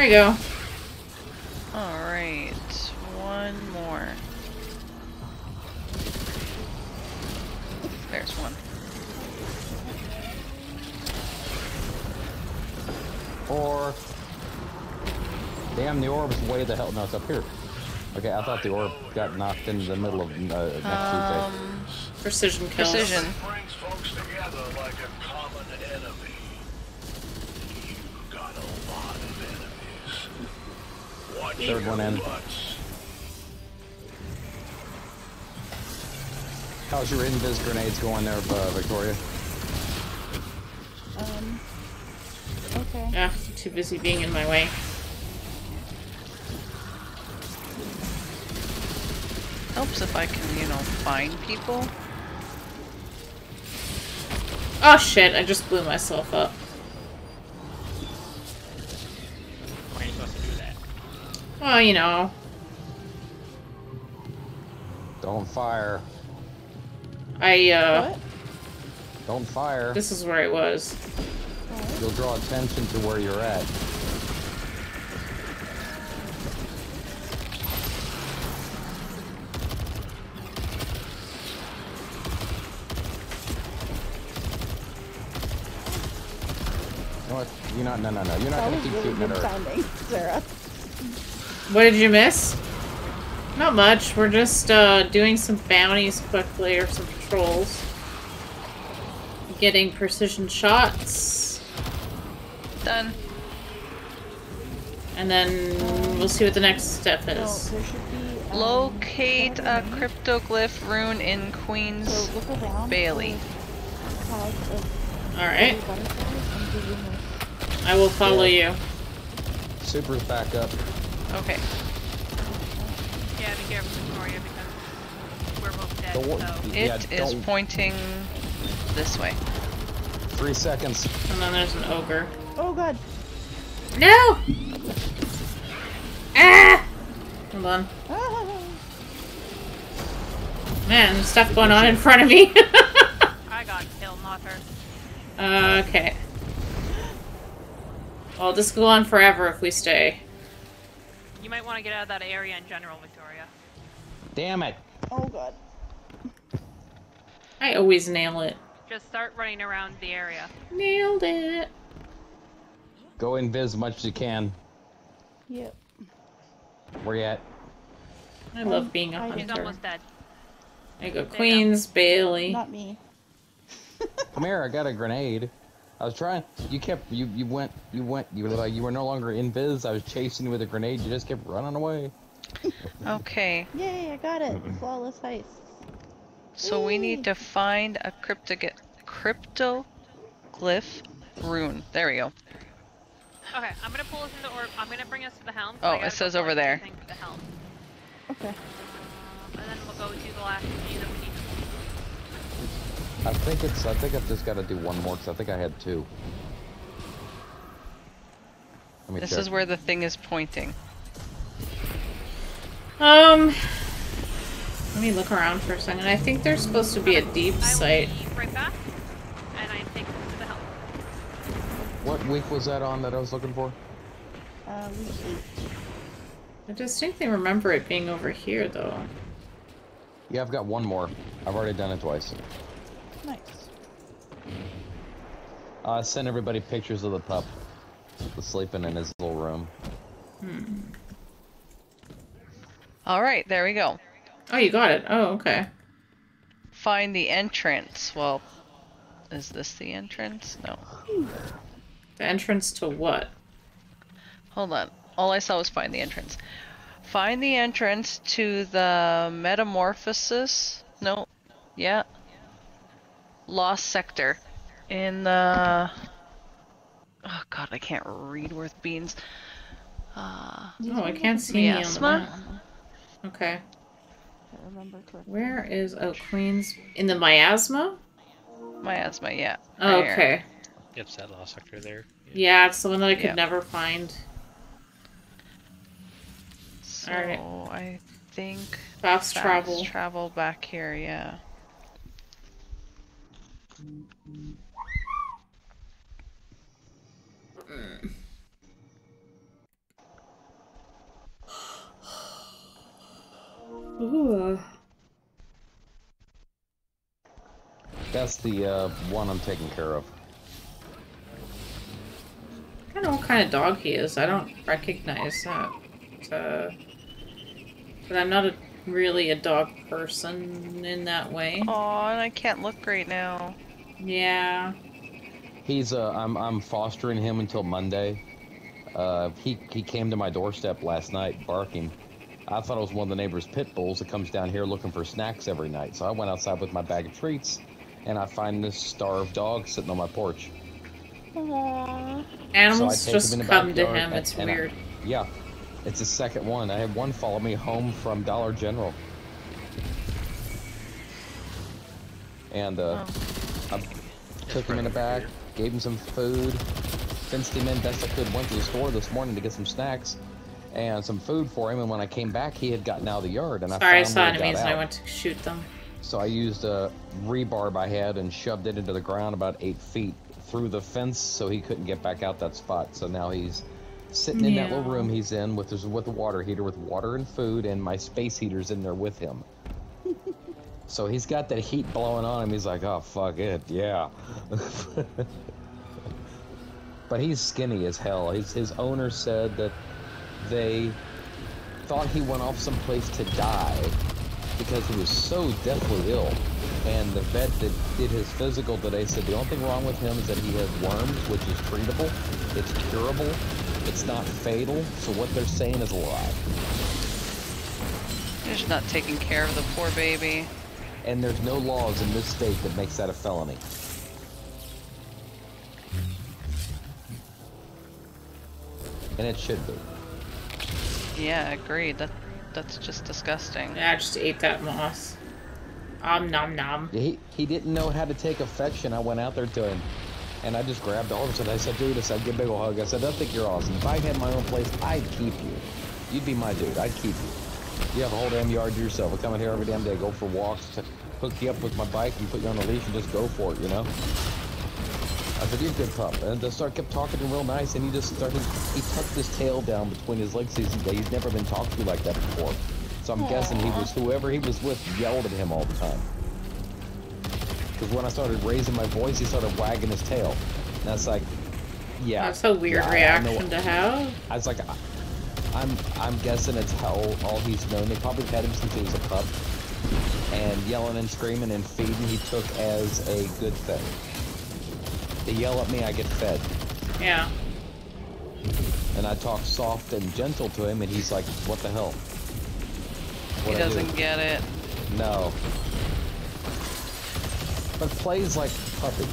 There you go. Alright, one more. There's one. Or... Damn, the orb's way the hell... No, it's up here. Okay, I thought the orb got knocked into the middle of uh, next Um, Tuesday. Precision kills. precision. Brings folks together like a common enemy. You got a lot of enemies. Watch Third one in. butts. How's your invis grenades going there, uh, Victoria? Um. Okay. Ah, too busy being in my way. Helps if I can, you know, find people. Oh shit, I just blew myself up. Well, you know. Don't fire. I, uh... What? Don't fire. This is where I was. You'll draw attention to where you're at. You know what? You're not. No, no, no. You're not That gonna keep really shooting at her. sounding, Sarah. What did you miss? Not much. We're just, uh, doing some bounties quickly, or some patrols. Getting precision shots. Done. And then we'll see what the next step is. there should be. Um, Locate a cryptoglyph rune in Queen's So. Bailey. for tags of Alright. blue butterflies and do this. I will follow you. Super's back up. Okay. Yeah, be careful, Victoria, because we're both dead, Don't wor- so... Yeah, It is don't- pointing this way. Three seconds. And then there's an ogre. Oh god. No! Ah! Hold on. Ah. Man, stuff going on in front of me. I got killed, not her. okay. Well, this will go on forever if we stay. You might want to get out of that area in general, Victoria. Damn it. Oh god. I always nail it. Just start running around the area. Nailed it. Go invis as much as you can. Yep. Where you at? I love um, being a I- He's hunter. almost dead. I you go. Go. Queens, Bailey. Not me. Come here. I got a grenade. I was trying. You kept. You you went. You went. You were like. You were no longer in invis. I was chasing you with a grenade. You just kept running away. Okay. Yay, I got it. Flawless heist. So we need to find a cryptoglyph cryptoglyph rune. There we go. Okay, I'm gonna pull us into or I'm gonna bring us to the helm. Oh, it says over there. everything The helm. Okay. Um, and then we'll go to the last key that we need. I think it's. I think I've just got to do one more because I think I had two. Let me This check. is where the thing is pointing. Um, let me look around for a second. I think there's supposed to be a deep I will site. right back, and I am taking us to the helm. What week was that on that I was looking for? Uh, we eight. I distinctly remember it being over here, though. Yeah, I've got one more. I've already done it twice. Nice. Uh, I sent everybody pictures of the pup. Sleeping in his little room. Hmm. All right, there we go. Oh, you got it. Oh, okay. Find the entrance. Well, is this the entrance? No. The entrance to what? Hold on. All I saw was find the entrance. Find the entrance to the metamorphosis. No. Yeah. Lost sector. In the. Oh god, I can't read worth beans. Uh, Oh, I can't see any on the Miasma? Okay. Remember. Where is oh Queens in the miasma? miasma, yeah. Oh, Right here. okay. It's that lost sector there. Yeah, it's the one that I could Yeah. never find. So Alright. I think Fast travel. travel back here, yeah. Ooh. That's the uh, one I'm taking care of. I don't know what kind of dog he is. I don't recognize that. Uh, but I'm not a, really a dog person in that way. Oh, and I can't look right now. Yeah. He's uh, I'm I'm fostering him until Monday. Uh, he he came to my doorstep last night barking. I thought it was one of the neighbor's pit bulls that comes down here looking for snacks every night. So I went outside with my bag of treats, and I find this starved dog sitting on my porch. Aww. Animals So just come to him. and- It's and I- weird. yeah, it's the second one. I had one follow me home from Dollar General. And uh, I took him in the back, gave him some food, fenced him in best I could. Went to the store this morning to get some snacks and some food for him. And when I came back, he had gotten out of the yard, and I Sorry, I found saw where enemies and I went to shoot them. So I used a rebarb I had and shoved it into the ground about eight feet through the fence, so he couldn't get back out that spot. So now he's sitting in that little room he's in with his with a water heater with water and food, and my space heater's in there with him. so he's got that heat blowing on him. He's like, "Oh fuck it, yeah." but he's skinny as hell. His his owner said that they thought he went off someplace to die because he was so deathly ill. And the vet that did his physical today said the only thing wrong with him is that he has worms, which is treatable, it's curable, it's not fatal. So what they're saying is a lie. You're just not taking care of the poor baby. And there's no laws in this state that makes that a felony. And it should be. Yeah, agreed. That that's just disgusting. Yeah, I just ate that moss. Um, nom nom. He he didn't know how to take affection. I went out there to him, and I just grabbed all of it. I said, "Dude," I said, "Give a big ol' hug." I said, "I think you're awesome. If I had my own place, I'd keep you. You'd be my dude. I'd keep you. You have a whole damn yard to yourself. I come in here every damn day, go for walks, to hook you up with my bike, and put you on a leash, and just go for it. You know." I said, "You're a good pup." And the start kept talking to him real nice, and he just started. He tucked his tail down between his legs. He's, he's never been talked to like that before. So I'm guessing he was whoever he was with yelled at him all the time. Because when I started raising my voice, he started wagging his tail. And that's like, yeah. That's a weird yeah, reaction to have. I was like, I- I'm I'm guessing it's how all he's known. They probably had him since he was a pup, and yelling and screaming and feeding he took as a good thing. They yell at me, I get fed, Yeah. and I talk soft and gentle to him, and he's like, "What the hell?" He What'd I doesn't get it. No. But plays like puppy.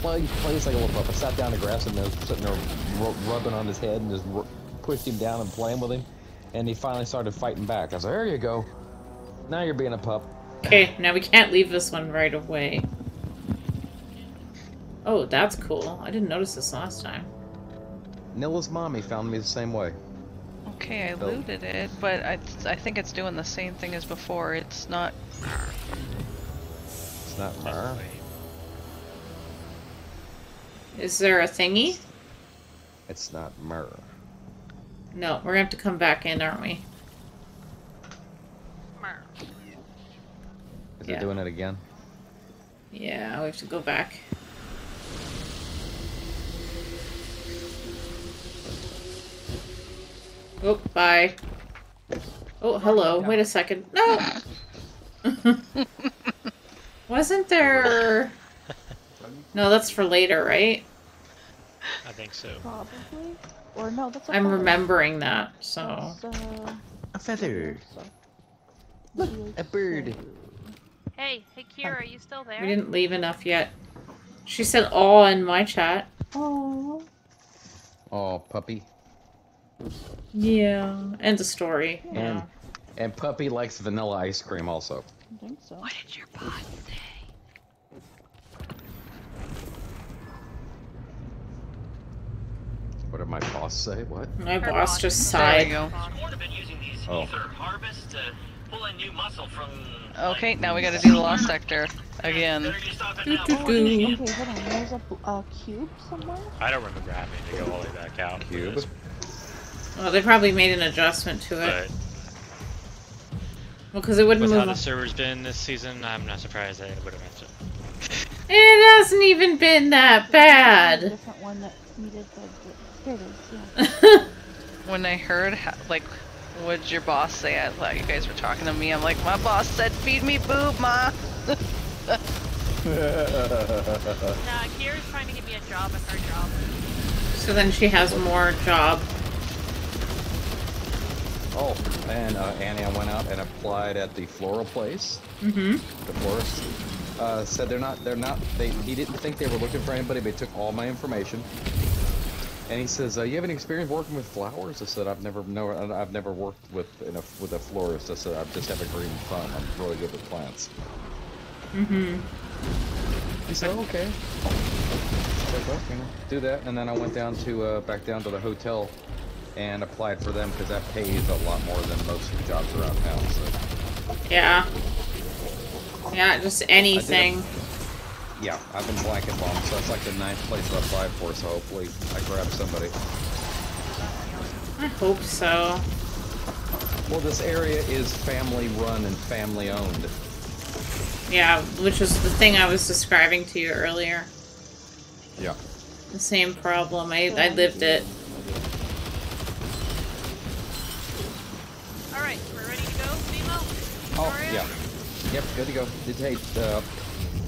Play, plays like a little puppy. I sat down in the grass and I was sitting there rubbing on his head and just pushed him down and playing with him. And he finally started fighting back. I was like, there you go. Now you're being a pup. Okay, now we can't leave this one right away. Oh, that's cool. I didn't notice this last time. Nilla's mommy found me the same way. Okay, I Oh. looted it, but I, I think it's doing the same thing as before. It's not. It's not mer. Is there a thingy? It's not mer. No, we're gonna have to come back in, aren't we? Is Yeah. it doing it again? Yeah, we have to go back. Oh, bye. Oh, hello. Oh, Wait a second. No! Wasn't there... No, that's for later, right? I think so. Probably. Or no, that's a I'm feather. remembering that, so... Uh, A feather. Look, a bird. Hey, hey, Kira, are you still there? We didn't leave enough yet. She said all in my chat. Oh. Oh, puppy. Yeah. End the story. And Yeah. and puppy likes vanilla ice cream also. I think so. What did your boss say? What did my boss say? What? My Her boss boss. just There we sighed. go. Sworn been using these Oh. ether harvests to pull in new muscle from. Okay, now we gotta do the lost sector again. Better you stop it Doo now. Oh, doo. okay, hold on. There's a b- a cube somewhere. I don't remember having to go all the way back out. Cube. Well, they probably made an adjustment to it. But Well, because it wouldn't with how the on- server's been this season, I'm not surprised they would have meant to. It hasn't even been that A bad. different one that needed the. Here it is. Yeah. When I heard, ho- like, what'd your boss say? I thought you guys were talking to me. I'm like, my boss said, feed me boob, ma. Nah, Kira's trying to give me a job at her job. so then she has more job. Oh, and uh, Annie, I went out and applied at the floral place. Mm-hmm. The florist uh, said they're not. They're not. They. He didn't think they were looking for anybody. but They took all my information. And he says, uh, "You have any experience working with flowers?" I said, "I've never, no, I've never worked with in a, with a florist." I said, "I just have a green thumb. I'm really good with plants." Mm-hmm. He said, "Okay." Like, well, you know, do that, and then I went down to uh, back down to the hotel and applied for them because that pays a lot more than most of the jobs around town. So. Yeah. Yeah, just anything. Yeah, I've been blanket bombed, so that's like the ninth place I applied for, so hopefully I grab somebody. I hope so. Well, this area is family run and family owned. Yeah, which was the thing I was describing to you earlier. Yeah. The same problem. I, I lived it. Alright, we're ready to go, Nemo? Oh, yeah. Yep, good to go. Did, hey, uh,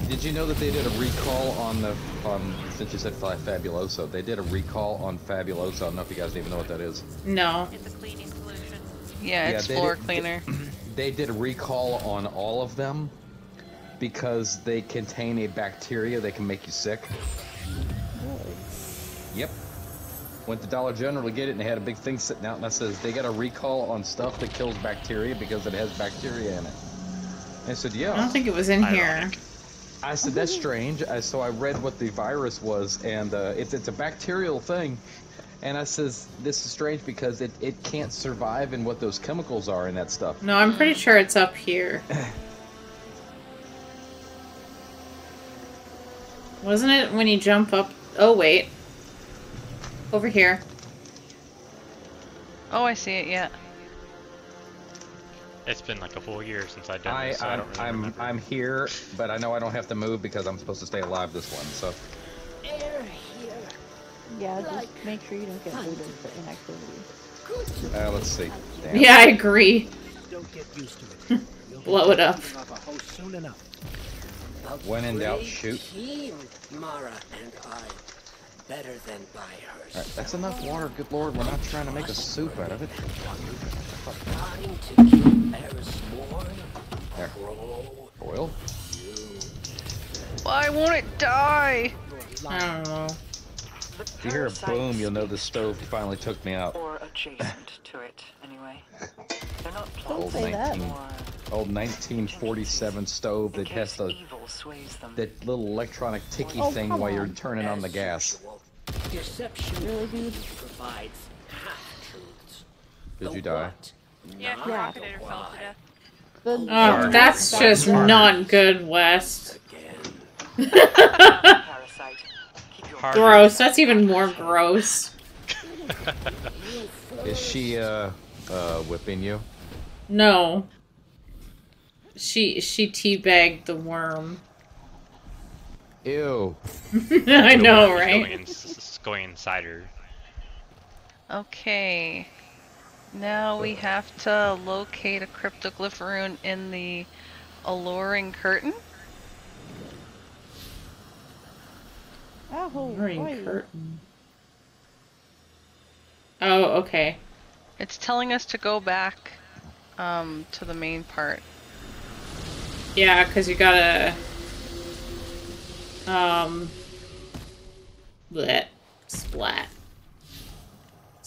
did you know that they did a recall on the, on, since you said Fabuloso, they did a recall on Fabuloso. I don't know if you guys even know what that is. No. It's a cleaning solution. Yeah, it's they floor did- cleaner. They did a recall on all of them because they contain a bacteria that can make you sick. Yep. Went to Dollar General to get it and they had a big thing sitting out and that says they got a recall on stuff that kills bacteria because it has bacteria in it. And I said, yeah. I don't think it was in here. I said, that's strange. I, so I read what the virus was, and uh, it's, it's a bacterial thing. And I says, this is strange because it, it can't survive in what those chemicals are in that stuff. No, I'm pretty sure it's up here. Wasn't it when you jump up? Oh, wait. Over here. Oh, I see it. Yeah. It's been like a full year since I've done I, this, so I I'm, don't really I'm, remember. I'm here, but I know I don't have to move because I'm supposed to stay alive this one, so. Yeah, just make sure you don't get booted for inactivity. Uh, let's see. Damn. Yeah, I agree. Don't get used to it. Blow it up. jumping off a host soon enough. When in doubt, shoot. Team, Mara and I. Better than by Alright, herself. that's enough water, good lord. We're not trying to make a soup out of it. Trying to kill Eris Morn. There. Oil? Why won't it die? I don't know. If you hear a boom, you'll know the stove finally took me out. Or adjacent to it, anyway. They're not Don't Old say that. 19, old 1947 stove that has the evil sways them. that little electronic ticky Oh, thing come while you're turning on the gas. Deception Really, dude? provides half-truths. Did The you die? what, Yeah, she Yeah. rocketed the herself to death. The, Oh, that's just not good, West. Again. Parasite. Keep your Harder. Gross. That's even more gross. Is she uh uh whipping you? No. She she teabagged the worm. Ew. I know, worm is Going, right? in, s- going inside her. Okay. Now we have to locate a cryptoglyph rune in the alluring curtain. Oh, Green boy. curtain. Oh, okay. It's telling us to go back um, to the main part. Yeah, because you gotta. Um. Bleh. Splat.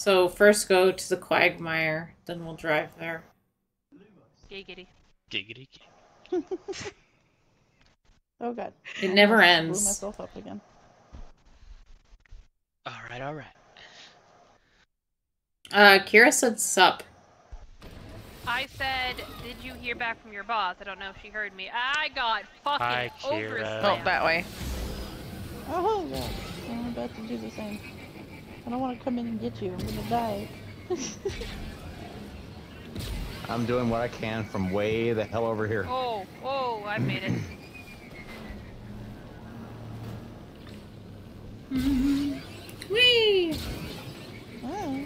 So first go to the quagmire, then we'll drive there. Giggity. Giggity. Oh god. It never almost ends. Blew myself up again. Alright, alright. Uh, Kira said sup. I said, did you hear back from your boss? I don't know if she heard me. I got fucking Hi, Kira. overslammed. Oh, that way. Oh yeah. I'm about to do the same. I don't want to come in and get you. I'm gonna die. I'm doing what I can from way the hell over here. Oh, oh, I made it. Whee! Oh.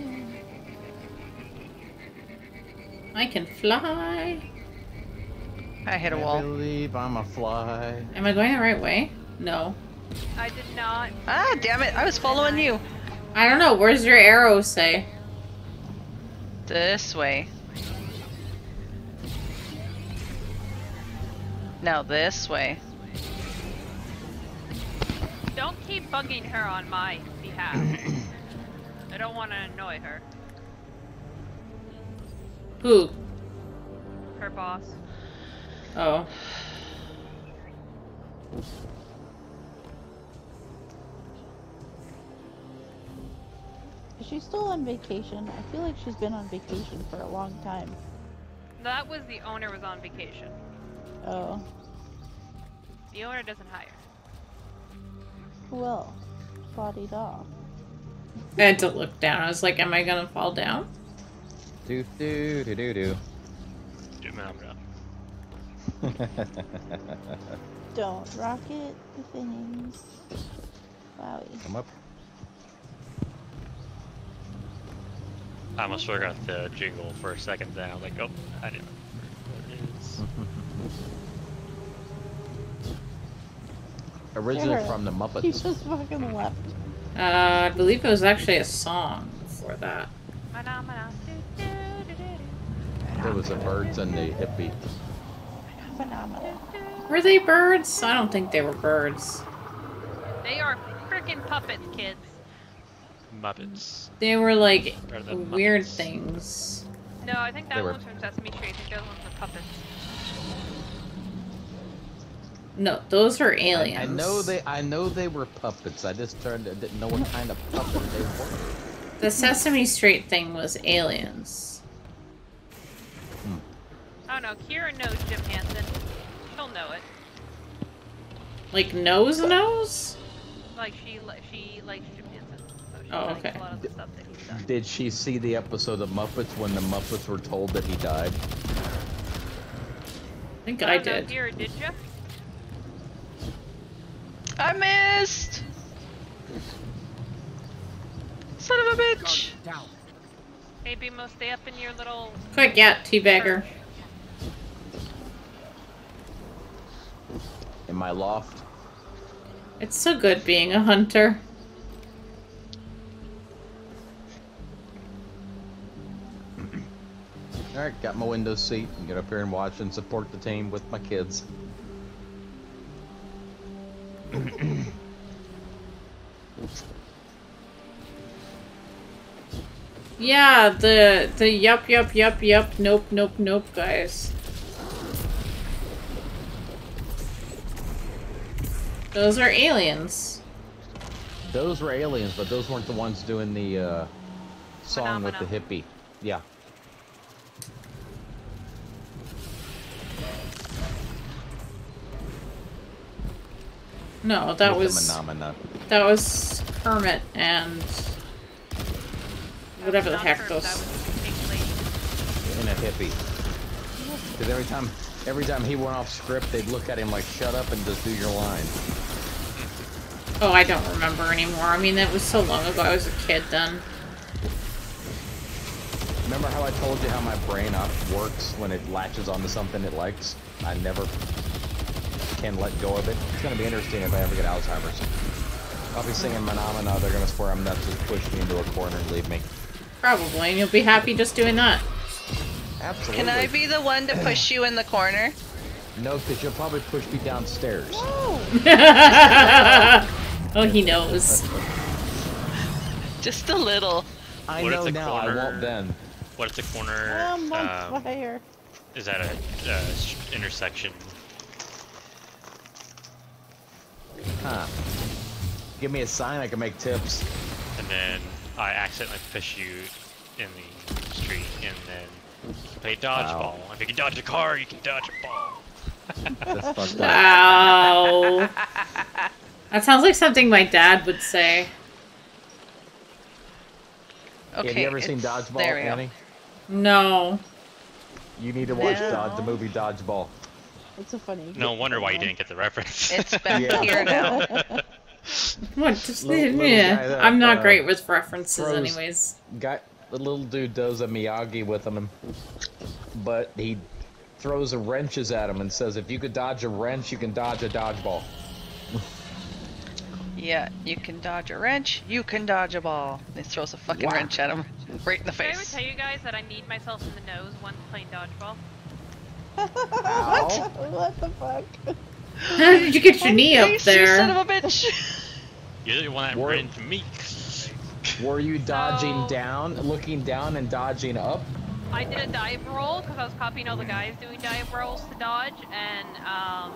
I can fly. I hit a wall. I believe I'm a fly. Am I going the right way? No. I did not. Ah, damn it! I was following you. I don't know. Where's your arrow say? This way. No, this way. Don't keep bugging her on my behalf. I don't want to annoy her. Who? Her boss. Oh. Is she still on vacation? I feel like she's been on vacation for a long time. That was the owner was on vacation. Oh. The owner doesn't hire. Well, bodied off. I had to look down. I was like, am I gonna fall down? Do do do do do. Don't rocket the things. Wowie. Come up. I almost forgot the jingle for a second then. I was like, oh, I didn't remember what it is. Originally Sure. from the Muppets. He Muppets. just fucking left. Uh, I believe it was actually a song for that. There was the birds and the hippies. Were they birds? I don't think they were birds. They are freaking puppets, kids. Muppets. They were like the weird Muppets. things. No, I think that They one were- was from Sesame Street. I think those ones were puppets. No, those are I, aliens. I know they. I know they were puppets. I just turned. I didn't know what kind of puppet they were. The Sesame Street thing was aliens. Oh no, Kira knows Jim Henson. She'll know it. Like nose nose? Like she, li- she likes Jim Henson. So she Oh, okay. a lot of the stuff that he's done. Did she see the episode of Muppets when the Muppets were told that he died? I think I don't know, did. Kira, did you? I missed! Son of a bitch! Down. Hey, Bimo, stay up in your little. Quick, yeah, teabagger. In my loft. It's so good being a hunter. All right, got my window seat and get up here and watch and support the team with my kids. Yeah, the the yup yup yup yup nope nope nope guys. Those are aliens. Those were aliens, but those weren't the ones doing the uh, song with the hippie. Yeah. No, that was that was Kermit and whatever the heck those. That was the pink lady. in a hippie. Because every time, every time he went off script, they'd look at him like, "Shut up and just do your line." Oh, I don't remember anymore. I mean, that was so long ago. I was a kid then. Remember how I told you how my brain up works when it latches onto something it likes? I never can let go of it. It's gonna be interesting if I ever get Alzheimer's. I'll be singing Phenomena, they're gonna swear I'm nuts, just push me into a corner and leave me. Probably, and you'll be happy just doing that. Absolutely. Can I be the one to push you in the corner? No, because you'll probably push me downstairs. oh, he knows. Just a little. I What if know the now, I corner- won't then. What if the corner I'm on um, fire. is that a uh, intersection? Huh. Give me a sign, I can make tips. and then I accidentally push you in the street, and then you can play dodgeball. If you can dodge a car, you can dodge a ball. That's fucked up. Wow. that sounds like something my dad would say. Okay. Have you ever seen Dodgeball, there. Annie? No. You need to watch No. Dod- the movie Dodgeball. It's a funny. No wonder why you didn't get the reference. It's back Yeah. here now. What? Just, Little- little yeah. guy that, I'm not uh, great with references, throws- anyways. Guy, the little dude does a Miyagi with him, but he throws a wrenches at him and says, "If you could dodge a wrench, you can dodge a dodgeball." Yeah, you can dodge a wrench, you can dodge a ball. And he throws a fucking Wow. wrench at him. Right in the face. Did I ever tell you guys that I need myself in the nose once playing dodgeball? Ow. what the fuck? How did you get your knee up Face, you there? son of a bitch. You're the one that War- ran into me. Were you dodging So- down, looking down, and dodging up? I did a dive roll because I was copying all the guys doing dive rolls to dodge, and um,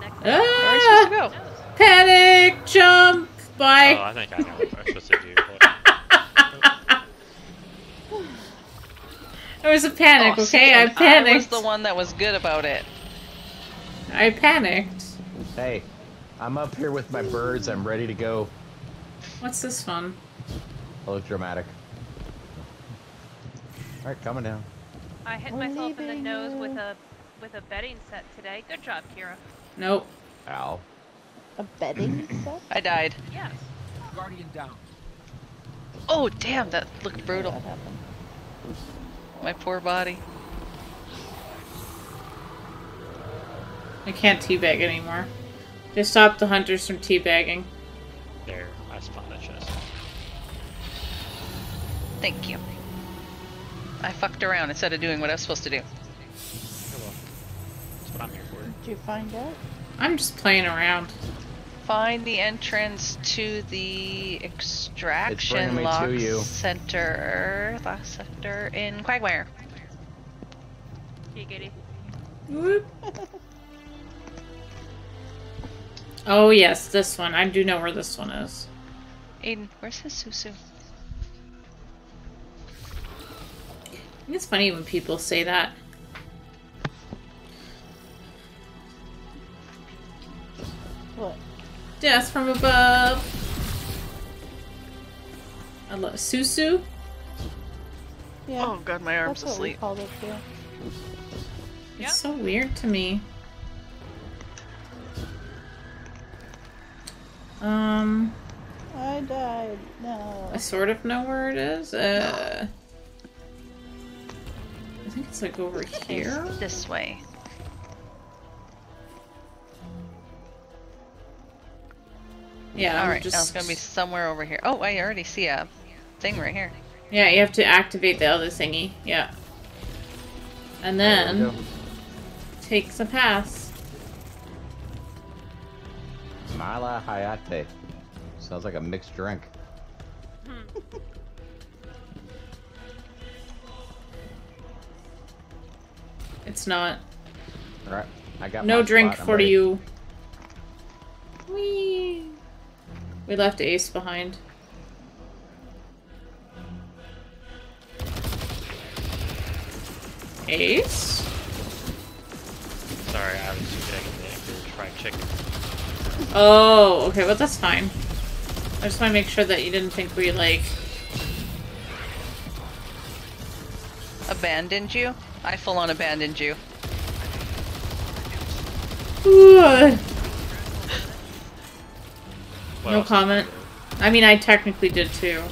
next thing Where are we supposed to Ah! go? Panic jump! Bye. Oh, I think I know what I'm supposed to do. but- There was a panic, Oh, see, okay? I panicked. I was the one that was good about it. I panicked. Hey, I'm up here with my birds. I'm ready to go. What's this one? I look dramatic. All right, coming down. I hit We're myself in the leaving nose with a with a bedding set today. Good job, Kira. Nope. Ow. A bedding set? I died. Yes. Guardian down. Oh, damn, that looked brutal. What happened? My poor body. I can't teabag anymore. They stopped the hunters from teabagging. There, I spawned a chest. Thank you. I fucked around instead of doing what I was supposed to do. That's what I'm here for. Did you find out? I'm just playing around. Find the entrance to the extraction me lock to you. center, lock sector in Quagmire. Giggity. Whoop. Oh yes, this one. I do know where this one is. Aiden, where's his Susu? It's funny when people say that. Death from above. I love Susu. Yeah. Oh god, my arm's that's what we asleep. called it too. It's Yeah. so weird to me. Um, I died. No. I sort of know where it is. Uh, I think it's like over here. It's this way. Yeah, Alright, just. now it's gonna be somewhere over here. Oh, I already see a thing right here. Yeah, you have to activate the other thingy. Yeah. And then go. take the path. Mala Hayate. Sounds like a mixed drink. Hmm. It's not. All right, I got No my drink spot, for ready. you. Whee! We left Ace behind. Ace? Sorry, I was getting the fried chicken. Oh, okay, but that's fine. I just want to make sure that you didn't think we, like... Abandoned you? I full on abandoned you. No else? comment. I mean, I technically did too.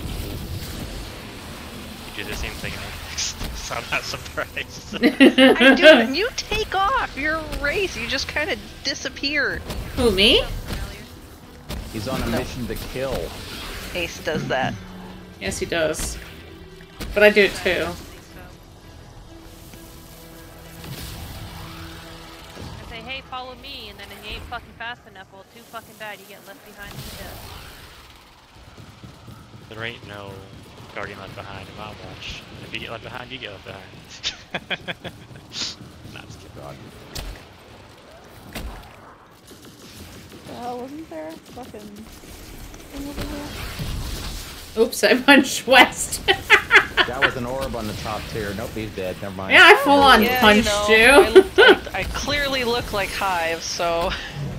You do the same thing next, so I'm not surprised. I do it. You take off. You're a race. You just kind of disappear. Who, me? He's on a mission to kill. Ace does that. Yes, he does. But I do it too. I say, hey, follow me, and then if you ain't fucking fast enough, well, too fucking bad, you get left behind to death. there ain't no Guardian left behind in my watch. If you get left behind, you get left behind. Not just kidding. God. The hell wasn't there a fucking thing over here? Oops, I punched West. That was an orb on the top tier. Nope, he's dead. Never mind. yeah, I full on Yeah, punched you. you. I, look like, I clearly look like Hive, so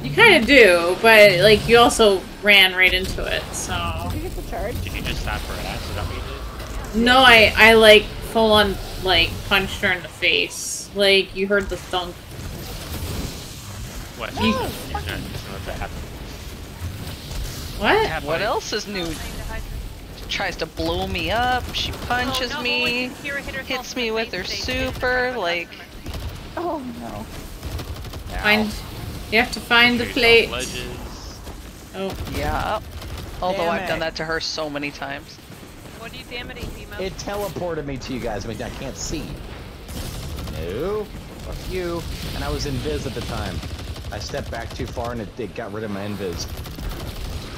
You kind of do, but like you also ran right into it. So Did you get the charge? Did you just stop for an accident? Is that what you did? no, I I like full on like punched her in the face. Like you heard the thunk. What? You- Yeah, just let that happen. What? what else is new? She tries to blow me up. She punches Oh, no, me, when Kira hit herself hits me with her they- they super. Like, Oh no. Find. You have to find the plate. Oh, yeah. Although Damn I've done that to her so many times. What are you damaging, Demo? It teleported me to you guys. I mean, I can't see. No. Fuck you. And I was invis at the time. I stepped back too far and it, it got rid of my invis.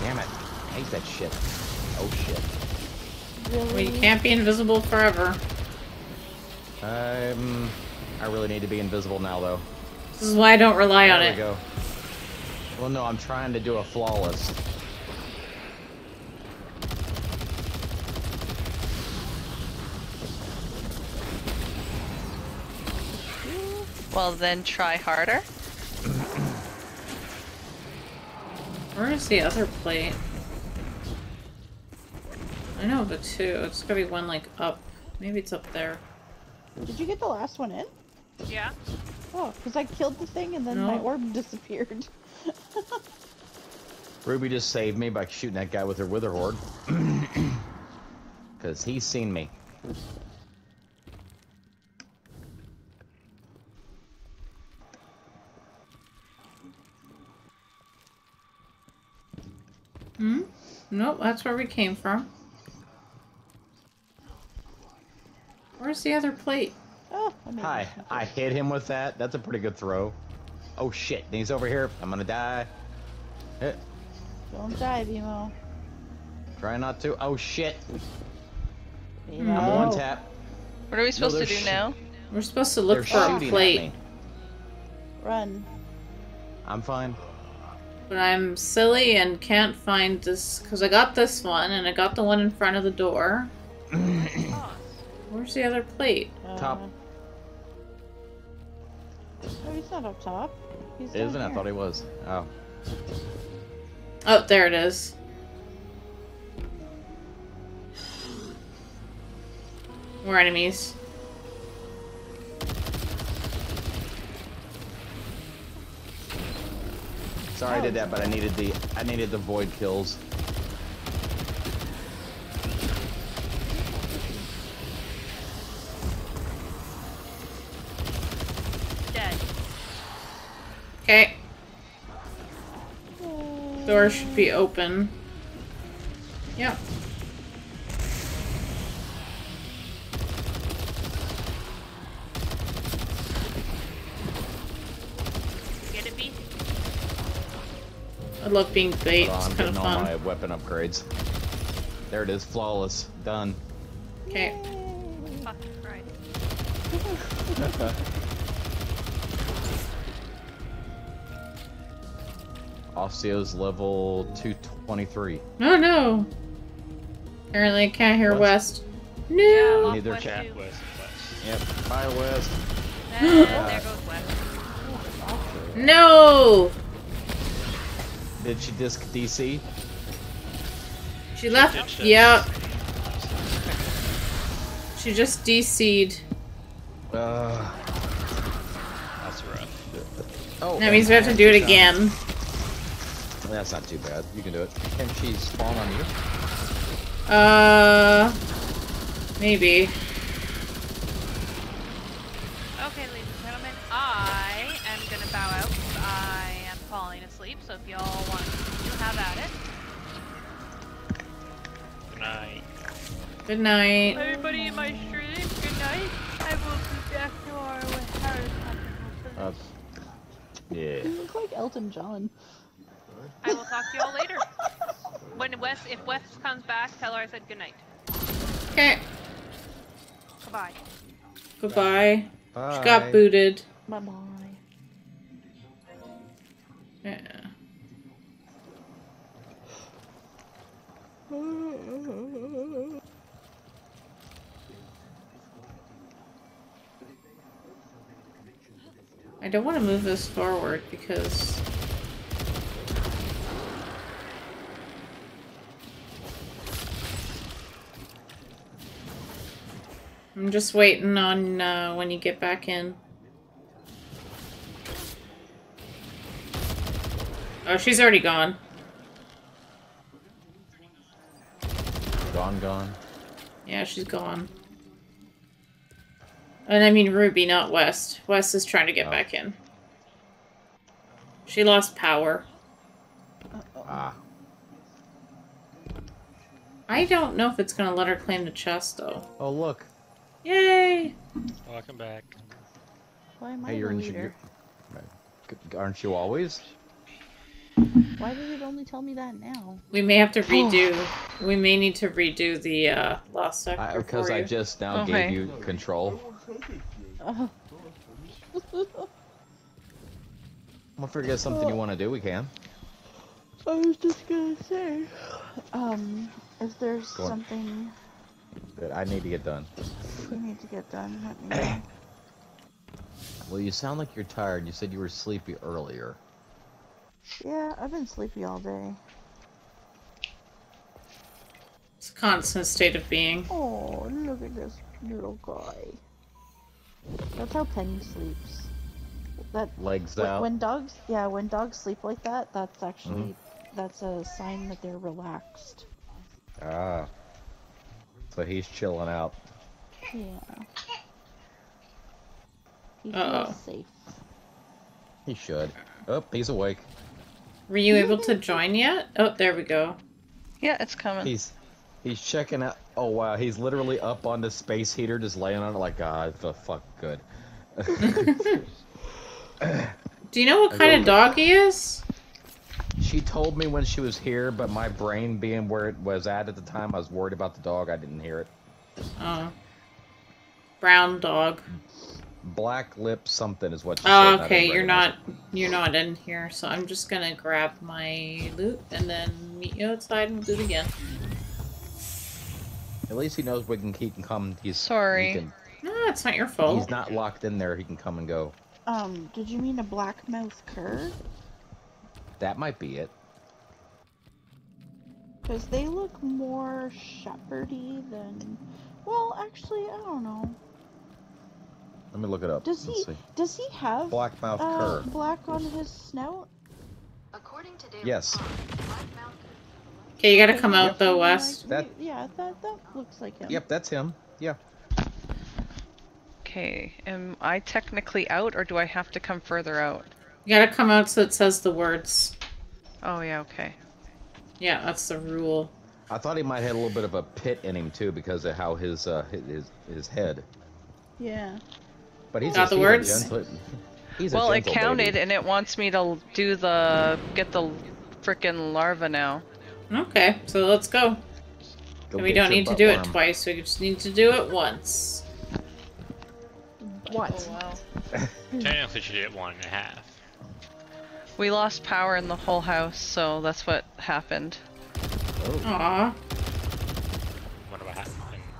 Damn it. I hate that shit. Oh shit. Well, you can't be invisible forever. Um, I really need to be invisible now, though. This is why I don't rely there on we it. go. Well, no, I'm trying to do a flawless. Well, then try harder. Where is the other plate? I know the two. It's gotta be one like up. Maybe it's up there. Did you get the last one in? Yeah. Oh, because I killed the thing and then my orb disappeared. Ruby just saved me by shooting that guy with her Witherhoard. Because he's seen me. Hmm? Nope, that's where we came from. Where's the other plate? Oh, I made Hi, I hit him with that. That's a pretty good throw. Oh shit, he's over here. I'm gonna die. Eh, Don't die, Vimo. try not to. Oh shit. Vimo. I'm one tap. What are we supposed to do now? We're supposed to look They're for a plate. Run. I'm fine. But I'm silly and can't find this because I got this one and I got the one in front of the door. Where's the other plate? Top. Oh, he's not up top. He's down Isn't it? I thought he was. Oh. Oh, there it is. More enemies. Sorry I did oh. that, but I needed the I needed the void kills. Okay. Door should be open. Yep. Get it, B? I love being bait. Hold on, It's I'm kind of getting all fun. my weapon upgrades. There it is, flawless. Done. Okay. Fucking Christ. Offseo's level 223. Oh no. Apparently I can't hear What? West. No. lost Neither West chat. West, west. Yep. Bye, West. There, there goes West. No. Did she disc DC? She left. ditched us. Yep. She just DC'd. Uh, That's rough. oh, That means we have to do it again. That's not too bad. You can do it. Can she spawn on you? Uh, maybe. Okay, ladies and gentlemen, I am gonna bow out 'cause I am falling asleep. So if y'all want to have at it. Good night. Good night. Everybody in my stream, good night. I will be back tomorrow with Harry Potter. Uh, yeah. You look like Elton John. I will talk to y'all later. When Wes, if Wes comes back, tell her I said good night. Okay. Goodbye. Goodbye. Bye. She got booted. Bye bye. Yeah. I don't want to move this forward because I'm just waiting on uh, when you get back in. Oh, she's already gone. Gone, gone. Yeah, she's gone. And I mean Ruby, not West. West is trying to get Oh. back in. She lost power. Ah. I don't know if it's gonna let her claim the chest though. Oh, look. Yay! Welcome back. Why am I Hey, the you're in. leader? You're, aren't you always? Why did it only tell me that now? We may have to redo. we may need to redo the uh, lost sector Because for I just now Okay. gave you control. Oh. Well, if there's something you want to do, we can. I was just gonna say, um, if there's Go on. Something But I need to get done. you need to get done, let me. Well, you sound like you're tired. You said you were sleepy earlier. yeah, I've been sleepy all day. It's a constant state of being. Oh, look at this little guy. That's how Penny sleeps. That Legs when, out. when dogs, yeah, when dogs sleep like that, that's actually Mm-hmm. that's a sign that they're relaxed. Ah. So he's chilling out. Yeah. He Uh-oh. safe. He should. Oh, he's awake. Were you able to join yet? Oh, there we go. Yeah, it's coming. He's he's checking out. Oh wow, he's literally up on the space heater, just laying on it like, ah, the fuck good. Do you know what kind of dog he is? She told me when she was here, but my brain being where it was at at the time, I was worried about the dog. I didn't hear it. Oh. Brown dog. Black lip something is what she Oh, said. and okay, you're recognize not you're not in here, so I'm just gonna grab my loot and then meet you outside and loot again. it. At least he knows we can. He can come. He's Sorry. He can, No, it's not your fault. he's not locked in there. He can come and go. Um, did you mean a black mouth cur? That might be it. Because they look more shepherdy than. Well, actually, I don't know. Let me look it up. Does Let's he? see. Does he have Blackmouth uh, cur. black on his snout? According to David yes. Okay, you gotta come out Yep. though, Like, Wes. That- Yeah, that that looks like him. Yep, that's him. Yeah. Okay, am I technically out or do I have to come further out? You gotta come out so it says the words. Oh yeah, okay. Yeah, that's the rule. I thought he might have a little bit of a pit in him too because of how his uh his his, his head. Yeah. But he's Got a, the he's a words? gentle- he's a well, it counted baby. and it wants me to do the get the frickin' larva now. Okay, so let's go. Go and we don't need to butt do it twice, we just need to do it once. What? Oh, wow. Technically, should do it one and a half. We lost power in the whole house, so that's what happened. Aw. What about happened?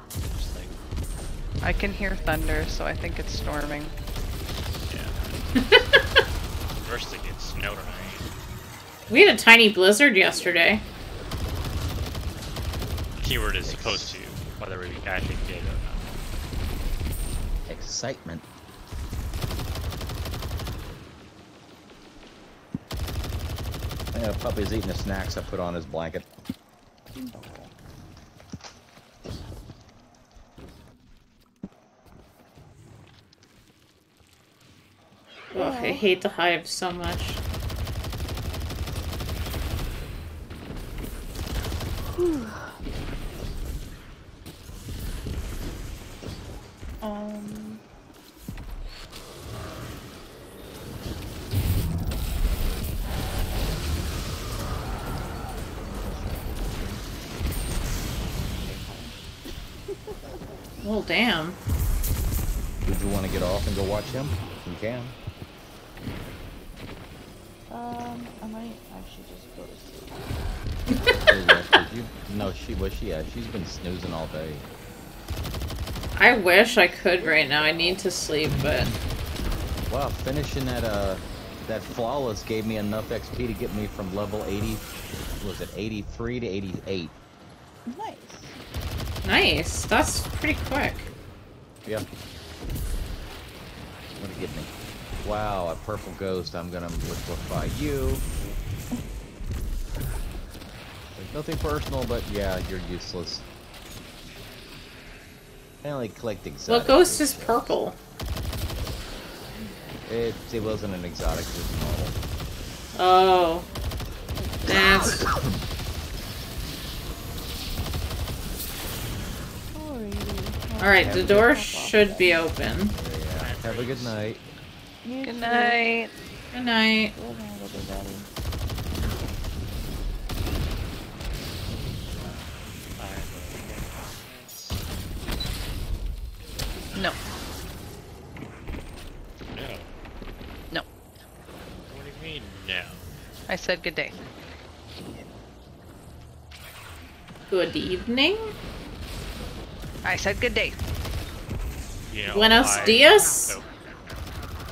Just like, I can hear thunder, so I think it's storming. yeah. First thing, it snowed tonight. We had a tiny blizzard yesterday. Keyword is supposed to, whether we actually get it or not. Excitement. Yeah, the puppy's eating the snacks I put on his blanket. Ugh, I hate the hive so much. Um. Well, damn. Did you want to get off and go watch him? You can. Um, I might actually just go to sleep. Oh, yeah, 'cause you, no, she was she at? She's been snoozing all day. I wish I could right now. I need to sleep, but Wow, finishing that uh that flawless gave me enough XP to get me from level 80 was it 83 to 88. Nice. Nice. That's pretty quick. Yeah. What did it get me? Wow, a purple ghost. I'm gonna liquefy you. There's nothing personal, but yeah, you're useless. I only collect exotic. What ghost is purple? It, it wasn't an exotic, it was normal. Oh. That's... Alright, the door should be open. Yeah, have a good night. You Good too. night. Good night. Good night, everybody. No. No. No. What do you mean, no? I said good day. Good evening. I said good day. You know, Buenos I- dias. oh.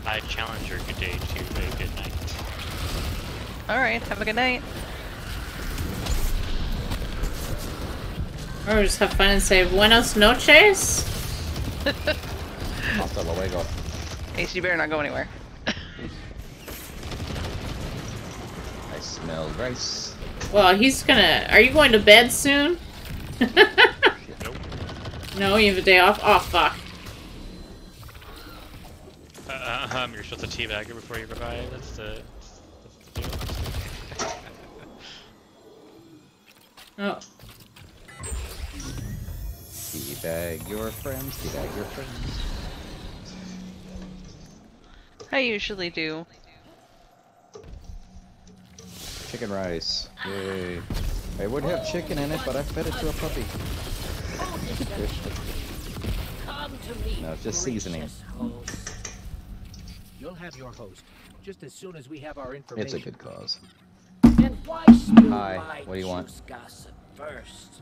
I challenge your good day to a good night. Alright, have a good night. Or just have fun and say Buenos noches. Hasta luego. Ace, you better not go anywhere. I smell rice. Well, he's gonna. Are you going to bed soon? Nope. No, you have a day off. Oh fuck. Uh, um, you're supposed to teabag her before you revive. That's the, that's the deal. Oh. Teabag your friends, teabag your friends. I usually do. Chicken rice. Yay. I would have chicken in it, but I fed it to a puppy. Come to me. No, it's just seasoning. You'll have your host just as soon as we have our It's a good cause. And why Hi, what do you want? gossip first?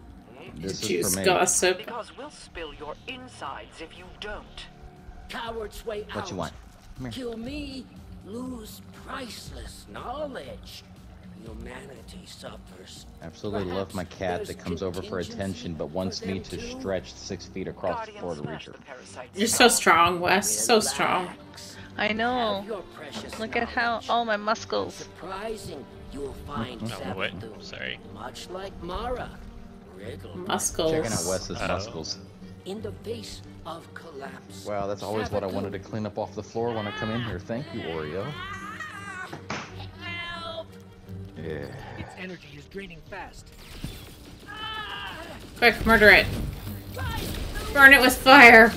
This Juice is for me. gossip. Because we'll spill your insides if you don't. Coward's way out. What you want? Come here. Kill me, lose priceless knowledge. Humanity suffers. Absolutely love my cat that comes over for attention, but wants me to too? stretch six feet across the floor to reach her. You're so strong, Wes. So strong. I know. Have your Look at how all my muscles. Surprising, you'll find Oh, what? Zapadu, Sorry. much like Mara, Muscles. Checking out Wes's Oh. muscles. in the face of collapse. Wow, that's always what I wanted to clean up off the floor when I come in here. Thank you, Oreo. Help! Yeah. Its energy is draining fast. Ah! Quick, murder it. Burn it with fire.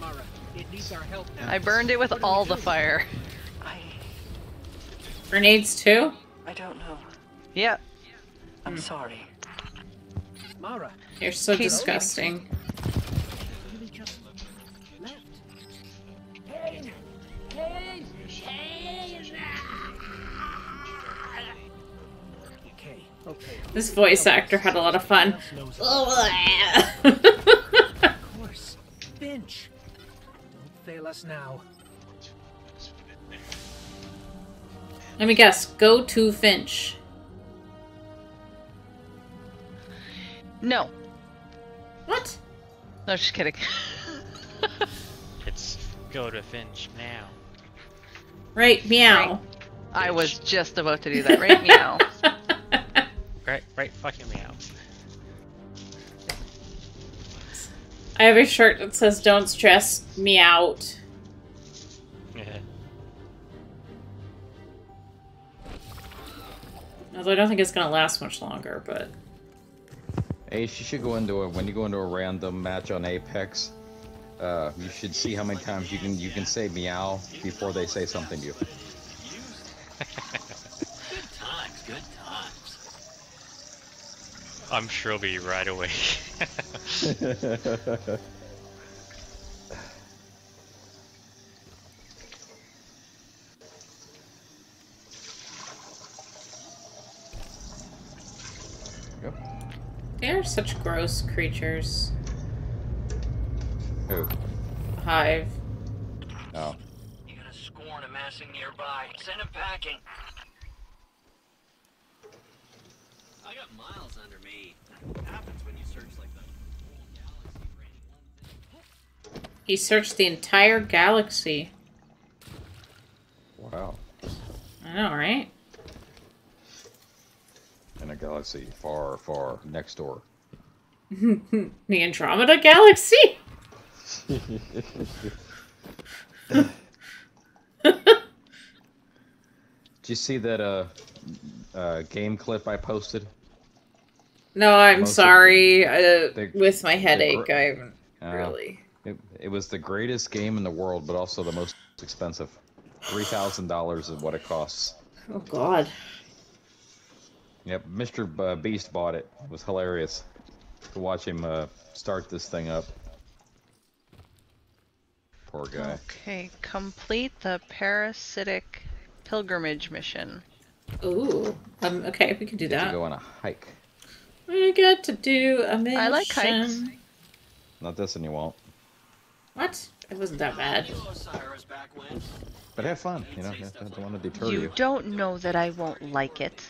Mara, it needs our help now. I burned it with all the fire. I Grenades too? I don't know. Yep. I'm hmm. sorry. Mara, You're so Keep- disgusting. really This voice actor had a lot of fun. Let Of course. Fynch. Don't fail us now. Let me guess. Go to Fynch. No. What? No, just kidding. It's go to Fynch now. Right, meow. I was just about to do that right meow. Right, right, fucking meow. I have a shirt that says "Don't stress me out." Yeah. Although I don't think it's gonna last much longer, but Ace, you should go into a when you go into a random match on Apex. Uh, you should see how many times you can you can say meow before they say something to you. Good times, good times. I'm sure it'll be right away. Yep. they are such gross creatures. Who? Hive. Oh. You got a scorn amassing nearby. Send him packing. I got miles under me. What happens when you search like the whole galaxy for any one He searched the entire galaxy. Wow. I know, right? In a galaxy far, far next door. the Andromeda Galaxy. Did you see that uh, uh game clip I posted? No, I'm Most sorry. Uh, the- with my headache, I haven't Uh, really. It, it was the greatest game in the world, but also the most expensive. Three thousand dollars is what it costs. Oh God. Yep, Mr. B- Beast bought it. It was hilarious to watch him uh, start this thing up. Poor guy. Okay, complete the parasitic pilgrimage mission. Ooh. Um. Okay, we can do Get to that. go on a hike. We get to do a mission. I like hikes. Not this one, you won't. What? It wasn't that bad. But have fun, you know. I don't want to deter You you. don't know that I won't like it.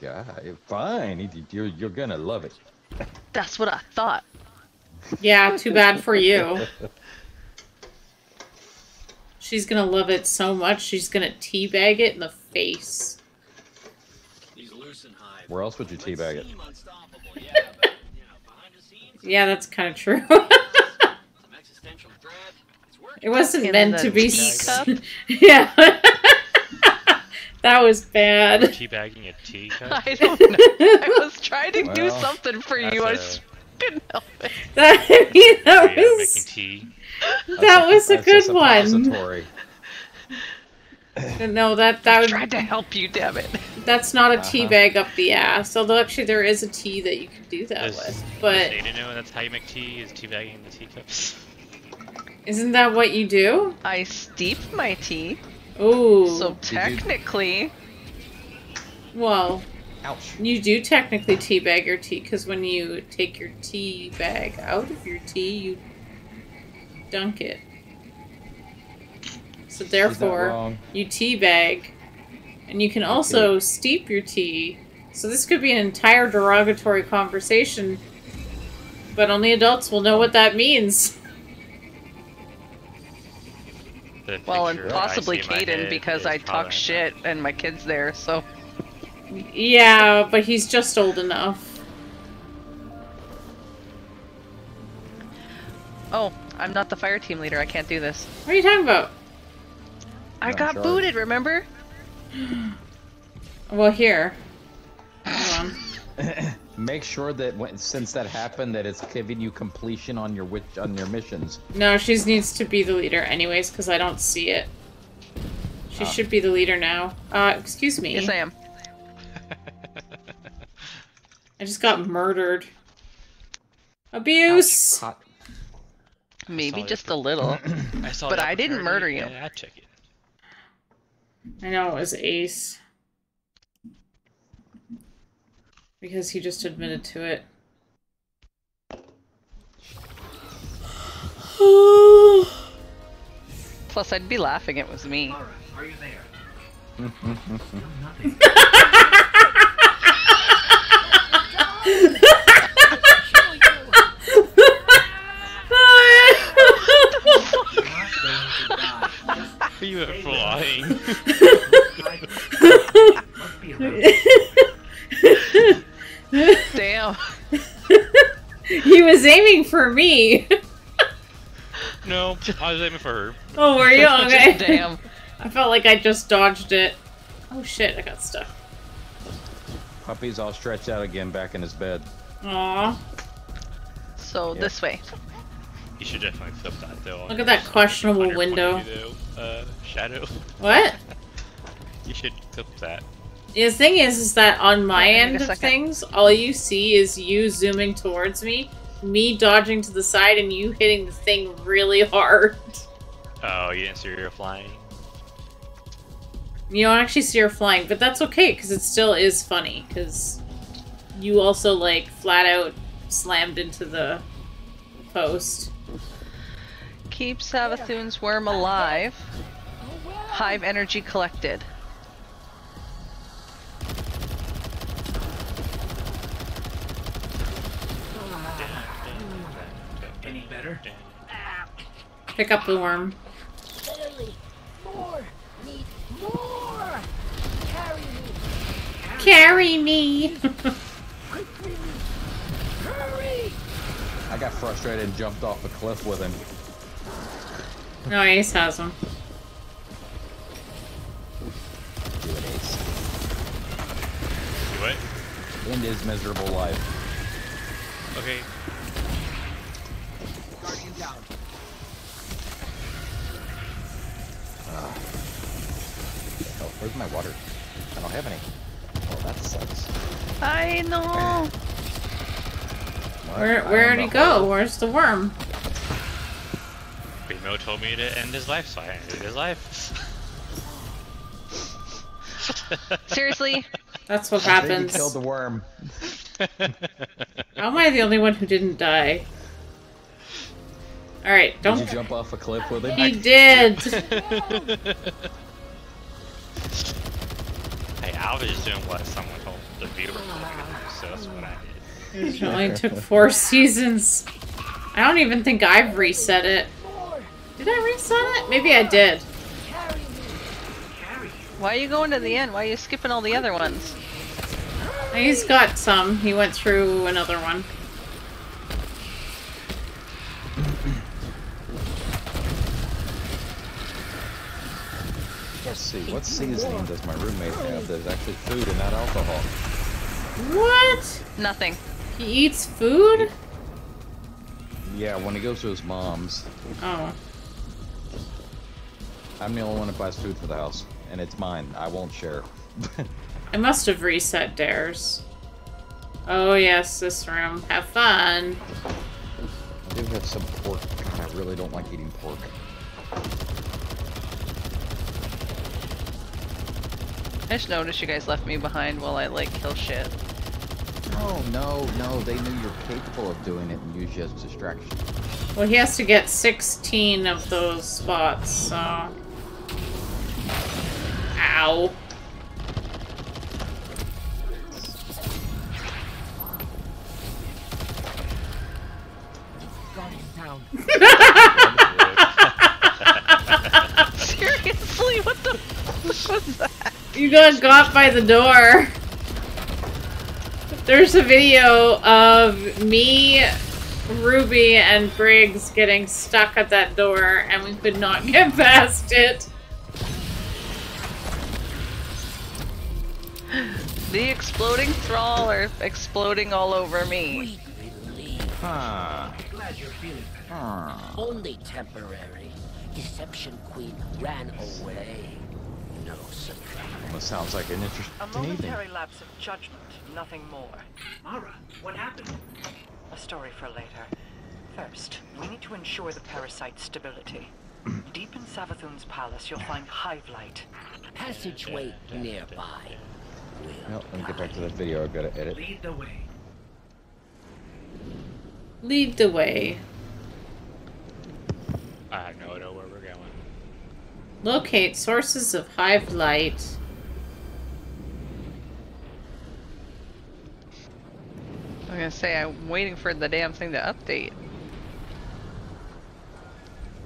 Yeah, fine. You- You're you're gonna love it. That's what I thought. Yeah. Too bad for you. She's gonna love it so much. She's gonna teabag it in the face. Where else would you teabag it? Yeah, that's kind of true. it wasn't meant to be. teacup? yeah. that was bad. Teabagging a teacup. I don't know. I was trying to do something for you. that's I a- s- couldn't help it. That, I mean, that Yeah, was making tea. that was a That's good a one. No, that that would Tried to help you, damn it. That's not a Uh-huh. tea bag up the ass. Although actually there is a tea that you can do that Does, with. does But Ada know that's how you make tea? Is teabagging the teacups? Isn't that what you do? I steep my tea, Ooh. so technically, well, Ouch. you do technically teabag your tea because when you take your tea bag out of your tea, you dunk it. So therefore, you teabag, and you can also steep your tea. So this could be an entire derogatory conversation, but only adults will know what that means. well, and picture possibly see Caden because I talk shit and my kid's there, so. Yeah, but he's just old enough. Oh, I'm not the fire team leader. I can't do this. What are you talking about? I Not got sure. booted, remember? Well, here. Hold on. Make sure that when, since that happened, that it's giving you completion on your witch on your missions. No, she needs to be the leader anyways, because I don't see it. She Ah. should be the leader now. Uh, excuse me. Yes, I am. I just got murdered. Abuse! Hot. Maybe just a little. I saw But I didn't murder you. Yeah, I took it. I know it was Ace. Because he just admitted to it. Plus, I'd be laughing it was me. Alright, are you there? Nothing. You're not going to die. Just You were flying. Damn. he was aiming for me! no, I was aiming for her. oh, were you? Okay. Damn. I felt like I just dodged it. Oh shit, I got stuck. Puppy's all stretched out again, back in his bed. Aw. So Yep. this way. You should definitely flip that though. Look at that questionable On your point window. of view, though, Uh, shadow. What? You should clip that. The thing is, is that on my Yeah, end of things, all you see is you zooming towards me, me dodging to the side, and you hitting the thing really hard. Oh, you didn't see her flying. You don't actually see her flying, but that's okay because it still is funny because you also like flat out slammed into the post. Keep Savathun's worm alive. Hive energy collected. Pick up the worm. Lily, more! Need more! Carry me! Carry me. Hurry! I got frustrated and jumped off a cliff with him. no, Ace has him. Do it, Ace. You what? End his miserable life. Okay. Guardian down. Uh, oh, where's my water? I don't have any. Oh, that sucks. I know. Where where'd he go? Where's the worm? Primo told me to end his life, so I ended his life. Seriously? That's what I happens. You killed the worm. How am I the only one who didn't die? Alright, don't. Did you jump off a cliff with him? He did! hey, I was just doing what someone told the viewer told me to do, so that's what I did. It only took four seasons. I don't even think I've reset it. Did I reset it? Maybe I did. Why are you going to the end? Why are you skipping all the other ones? He's got some. He went through another one. Let's see. What seasoning does my roommate have that is actually food and not alcohol? What? Nothing. He eats food? Yeah, when he goes to his mom's. Oh. I'm the only one that buys food for the house, and it's mine. I won't share. I must have reset dares. Oh yes, this room. Have fun. I do have some pork. God, I really don't like eating pork. I just noticed you guys left me behind while I like kill shit. Oh no, no, they knew you're capable of doing it and use you as a distraction. Well, he has to get 16 of those spots, so... Ow. Guardian down. Seriously, what the fuck was that? You got got by the door. There's a video of me, Ruby, and Briggs getting stuck at that door, and we could not get past it. The exploding thrall are exploding all over me. Huh. Glad you're feeling better. Huh. Only temporary. Deception Queen ran away. No surprise. Well, sounds like an interesting A interesting evening. momentary lapse of judgment, nothing more. Mara, what happened? A story for later. First, we need to ensure the parasite's stability. Deep in Savathun's palace, you'll find hive light. Passageway nearby. Well, let me get back to that video. I've got to edit. Lead the way. Lead the way. I have no idea where we're going. Locate sources of hive light. I'm gonna say I'm waiting for the damn thing to update.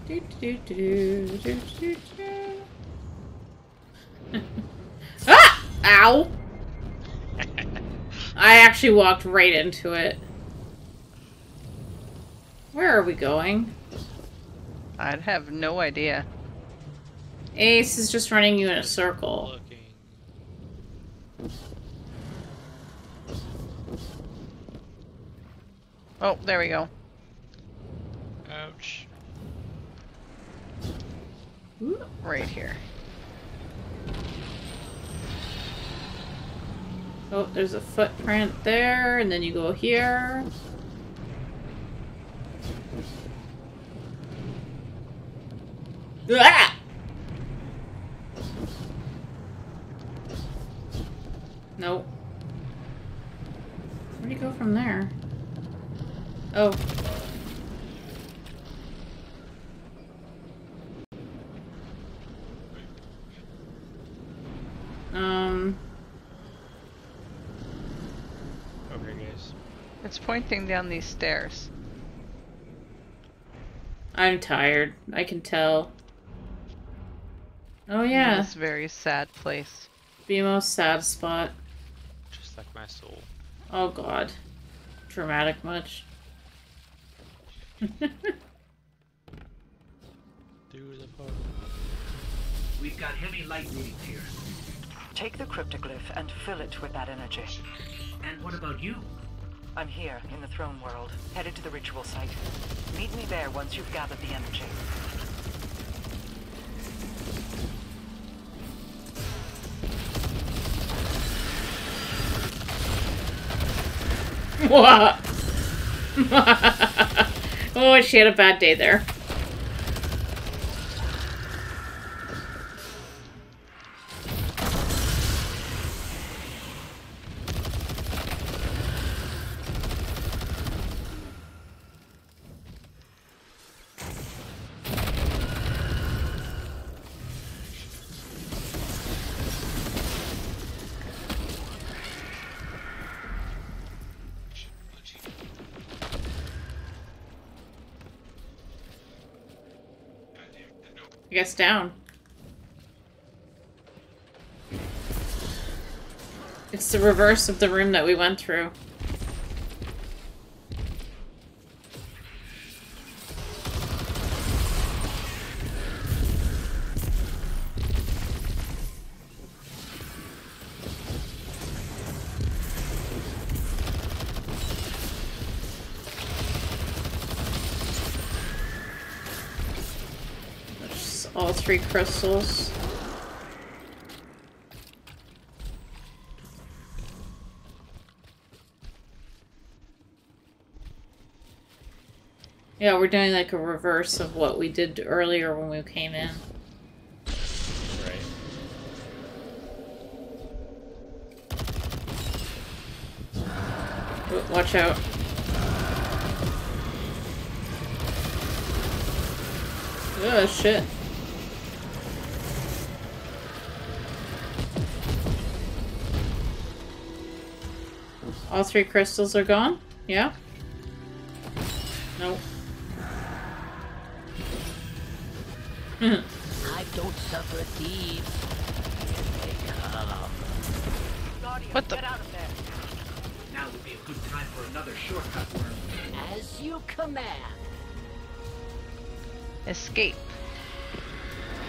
Do, do, do, ah! Ow! I actually walked right into it. Where are we going? I'd have no idea. Ace is just running you in a circle. Oh, there we go. Ouch. Right here. Oh, there's a footprint there, and then you go here. Ah! Nope. Where'd you go from there? Oh. Um. Okay, guys. It's pointing down these stairs. I'm tired. I can tell. Oh yeah. This very sad place. The most sad spot. Just like my soul. Oh god. Dramatic much. Do the part. We've got hive light readings here. Take the cryptoglyph and fill it with that energy. And what about you? I'm here, in the throne world, headed to the ritual site. Meet me there once you've gathered the energy. What? oh, she had a bad day there. Down. It's the reverse of the room that we went through. Three crystals. Yeah, we're doing like a reverse of what we did earlier when we came in. Right. Watch out. Oh, shit. All three crystals are gone? Yeah? Nope. I don't suffer thieves. Here they come. Guardian, What the- get out of there. Now would be a good time for another shortcut worm. As you command. Escape.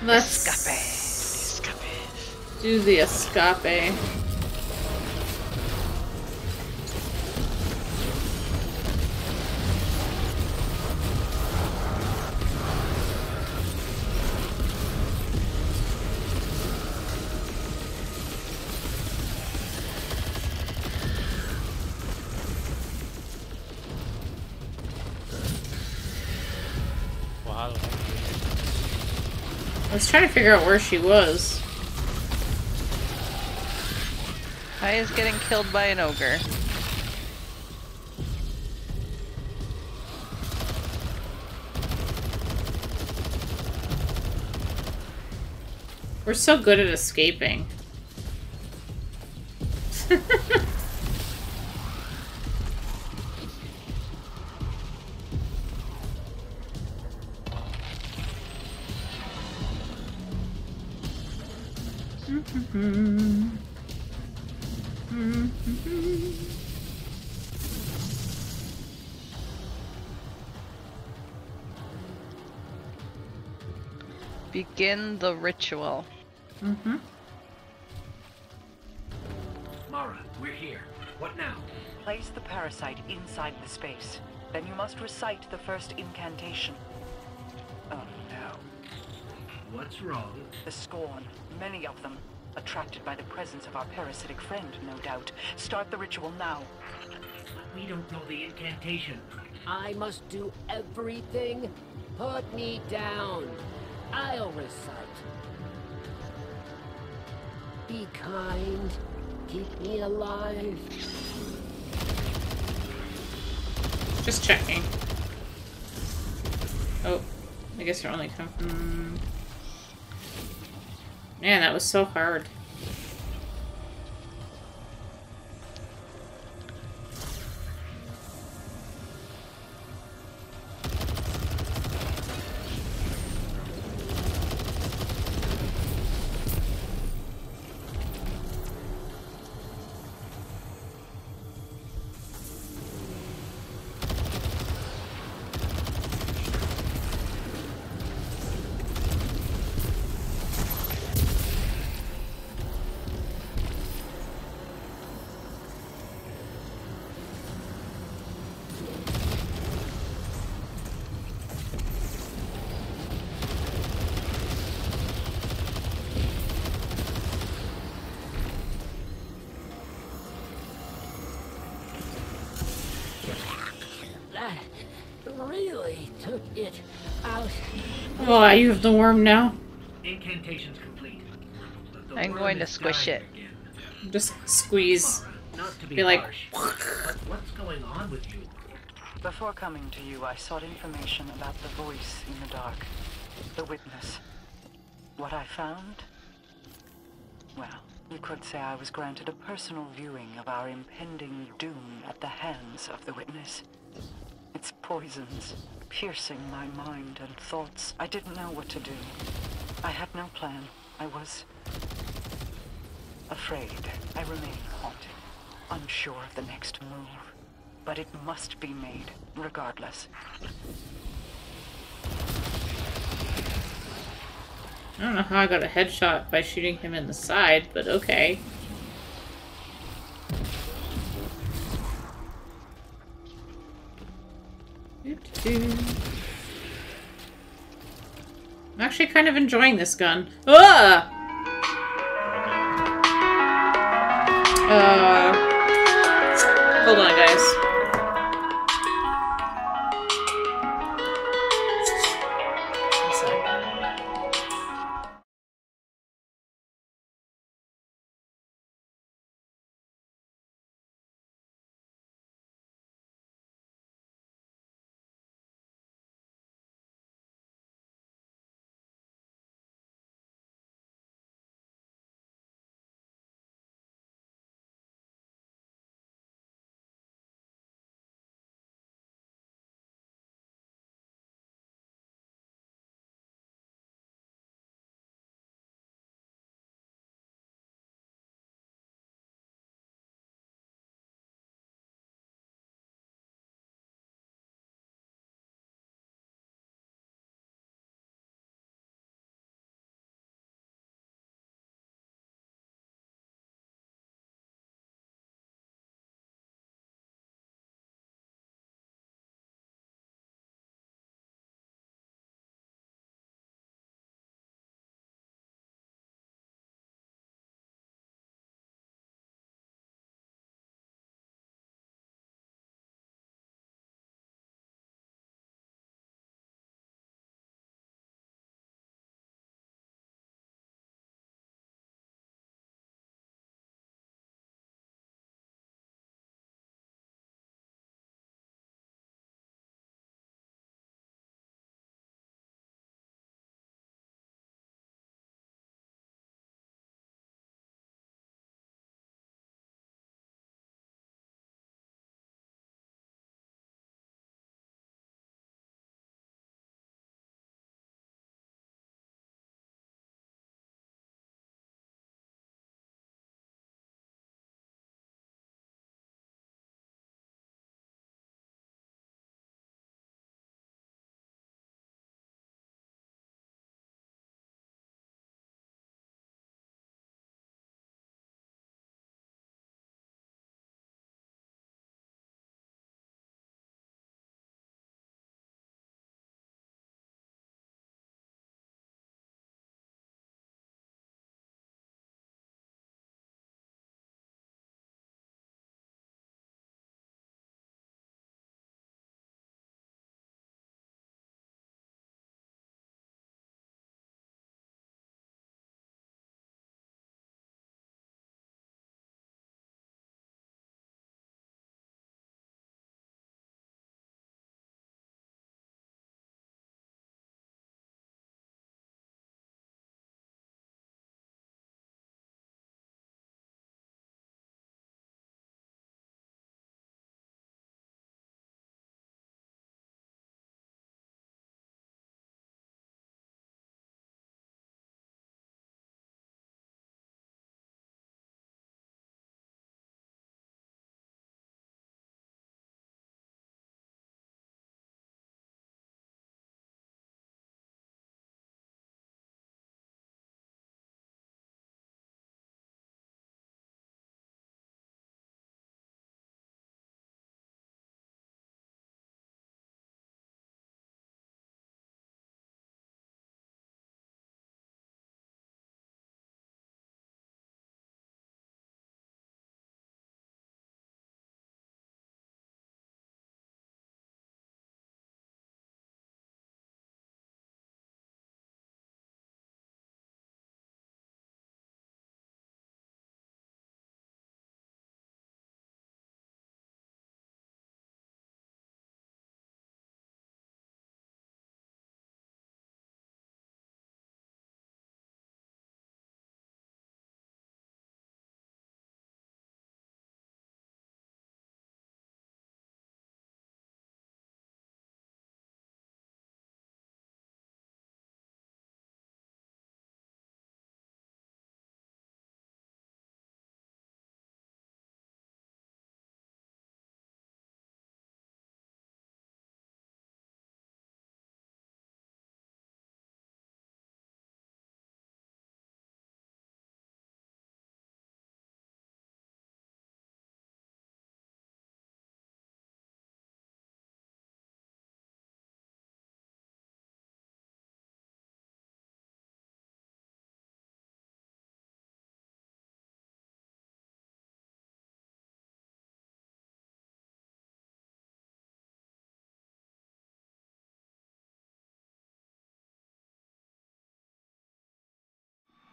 Let's Escape. do the escape. We- to figure out where she was. I is getting killed by an ogre. We're so good at escaping. Begin the ritual. Mm-hmm. Mara, we're here. What now? Place the parasite inside the space. Then you must recite the first incantation. Oh no. What's wrong? The Scorn, many of them, attracted by the presence of our parasitic friend, no doubt. Start the ritual now. We don't know the incantation. I must do everything. Put me down. I'll recite. Be kind. Keep me alive. Just checking. Oh, I guess you're only coming. Mm. Man, that was so hard. Oh, you have the worm now? Incantation's complete. The I'm going to squish it. again. Just squeeze. Not to be, Be like, harsh, but what's going on with you? Before coming to you, I sought information about the voice in the dark. The witness. What I found? Well, you could say I was granted a personal viewing of our impending doom at the hands of the witness. Its poisons, piercing my mind and thoughts. I didn't know what to do. I had no plan. I was... afraid. I remain haunted, unsure of the next move. But it must be made, regardless. I don't know how I got a headshot by shooting him in the side, but okay. I'm actually kind of enjoying this gun. Ah! Uh, hold on, guys.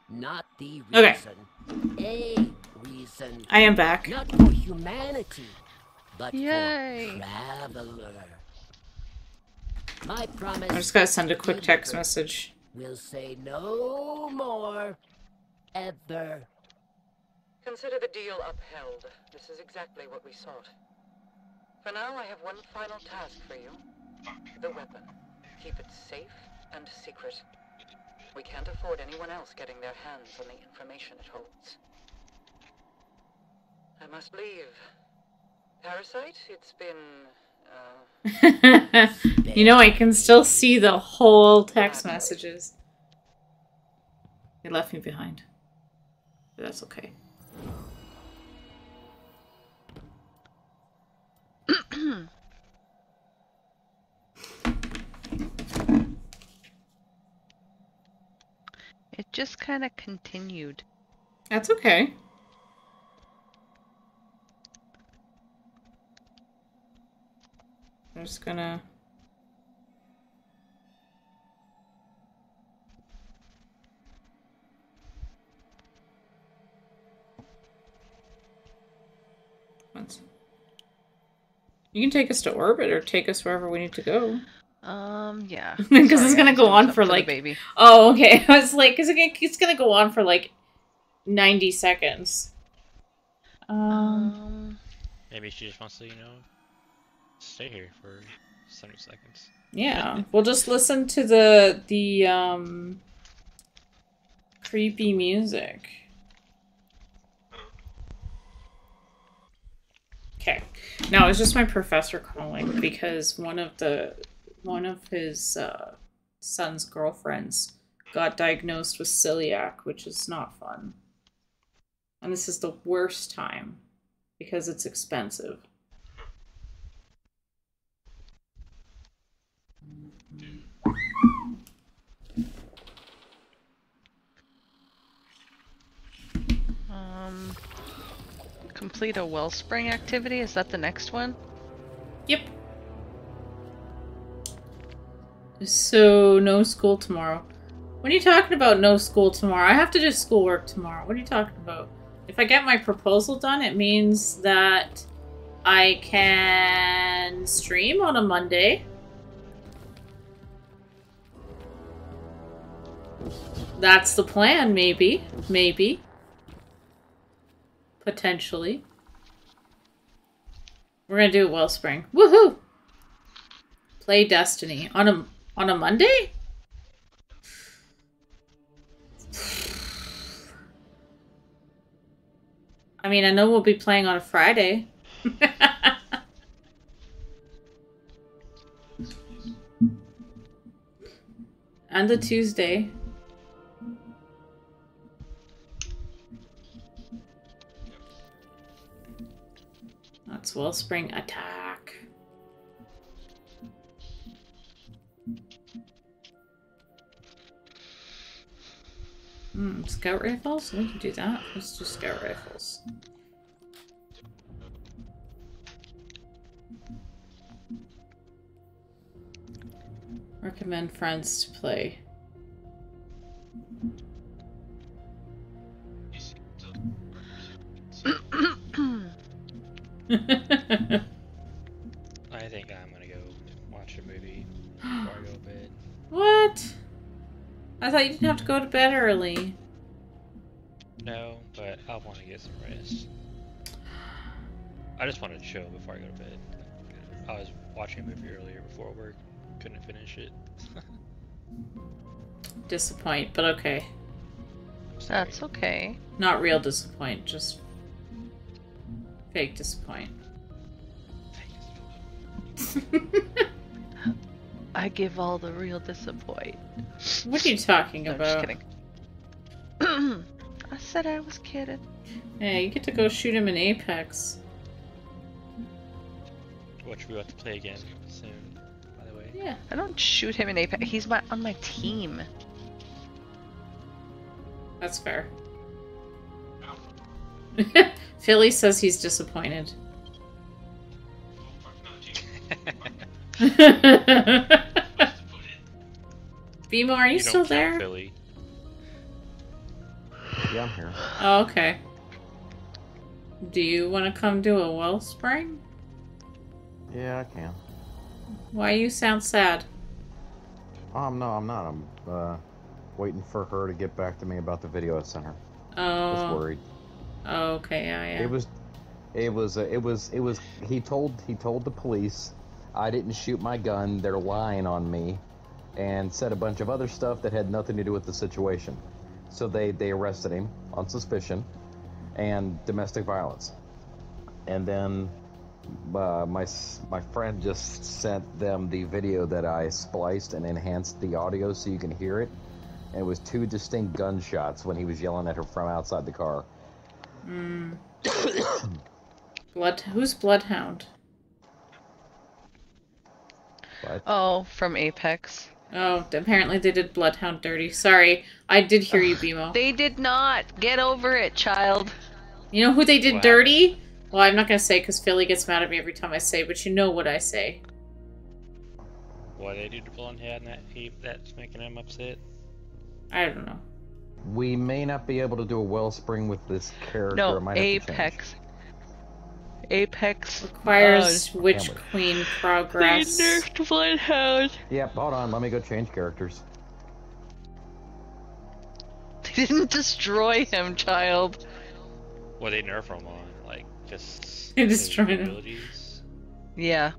Not the Okay. reason. A reason. I am back. Not for humanity, but Yay. for traveler. My promise. I just gotta send a quick text message. We'll say no more. Ever. Consider the deal upheld. This is exactly what we sought. For now, I have one final task for you. The weapon. Keep it safe and secret. We can't afford anyone else getting their hands on the information it holds. I must leave. Parasite, it's been, uh, you know, I can still see the whole text messages. They left me behind. But that's okay. It just kind of continued. That's okay. I'm just gonna. Once. You can take us to orbit or take us wherever we need to go. Um, yeah. Because it's gonna go on for like. baby. Oh, okay. I was like, is it's gonna go on for like ninety seconds. Um. Maybe she just wants to, you know, stay here for 70 seconds. Yeah, we'll just listen to the the um creepy music. Okay. Now it's just my professor calling because one of the one of his uh, son's girlfriends got diagnosed with celiac, which is not fun. And this is the worst time because it's expensive. Um, complete a wellspring activity. Is that the next one? Yep. So no school tomorrow. What are you talking about? No school tomorrow. I have to do schoolwork tomorrow. What are you talking about? If I get my proposal done, it means that I can stream on a Monday. That's the plan, maybe. Maybe. Potentially. We're gonna do Wellspring. Woohoo! Play Destiny on a on a Monday? I mean, I know we'll be playing on a Friday. and a Tuesday. That's Wellspring attack. Hmm, scout rifles? We can do that. Let's do scout rifles. Recommend friends to play. I think I'm gonna go watch a movie before I go to bed. what? I thought you didn't have to go to bed early. No, but I want to get some rest. I just wanted to chill before I go to bed. I was watching a movie earlier before work, couldn't finish it. Disappoint, but okay. That's okay. Not real disappoint, just fake disappoint. I give all the real disappoint. What are you talking No, about? just kidding. I said I was kidding. Hey, you get to go shoot him in Apex. Which we have to play again soon, by the way. Yeah. I don't shoot him in Apex. He's my on my team. That's fair. Philly says he's disappointed. Bimo, are you, You still there? Philly. Yeah, I'm here. Oh, okay. Do you want to come do a wellspring? Yeah, I can. Why you sound sad? Um, no, I'm not. I'm uh, waiting for her to get back to me about the video I sent her. Oh. Just worried. Oh, okay, yeah, yeah. It was, it was, uh, it was, it was. He told he told the police, I didn't shoot my gun. They're lying on me, and said a bunch of other stuff that had nothing to do with the situation. So they they arrested him on suspicion, and domestic violence. And then uh, my my friend just sent them the video that I spliced and enhanced the audio so you can hear it. And it was two distinct gunshots when he was yelling at her from outside the car. Hmm. Blood. Who's Bloodhound? But Oh, from Apex. Oh, apparently they did Bloodhound dirty. Sorry, I did hear you, Bimo. They did not. Get over it, child. You know who they did What dirty? Well, I'm not gonna say because Philly gets mad at me every time I say, but you know what I say. What they do to blonde head and that he that's making him upset. I don't know. we may not be able to do a wellspring with this character. It No, might have to change. Apex. Apex Requires Witch Hamlet. Queen They progress. nerfed Bloodhound. Yep, hold on. Let me go change characters. They didn't destroy him, child. What they nerf him on, like just They his destroyed him. abilities. Yeah.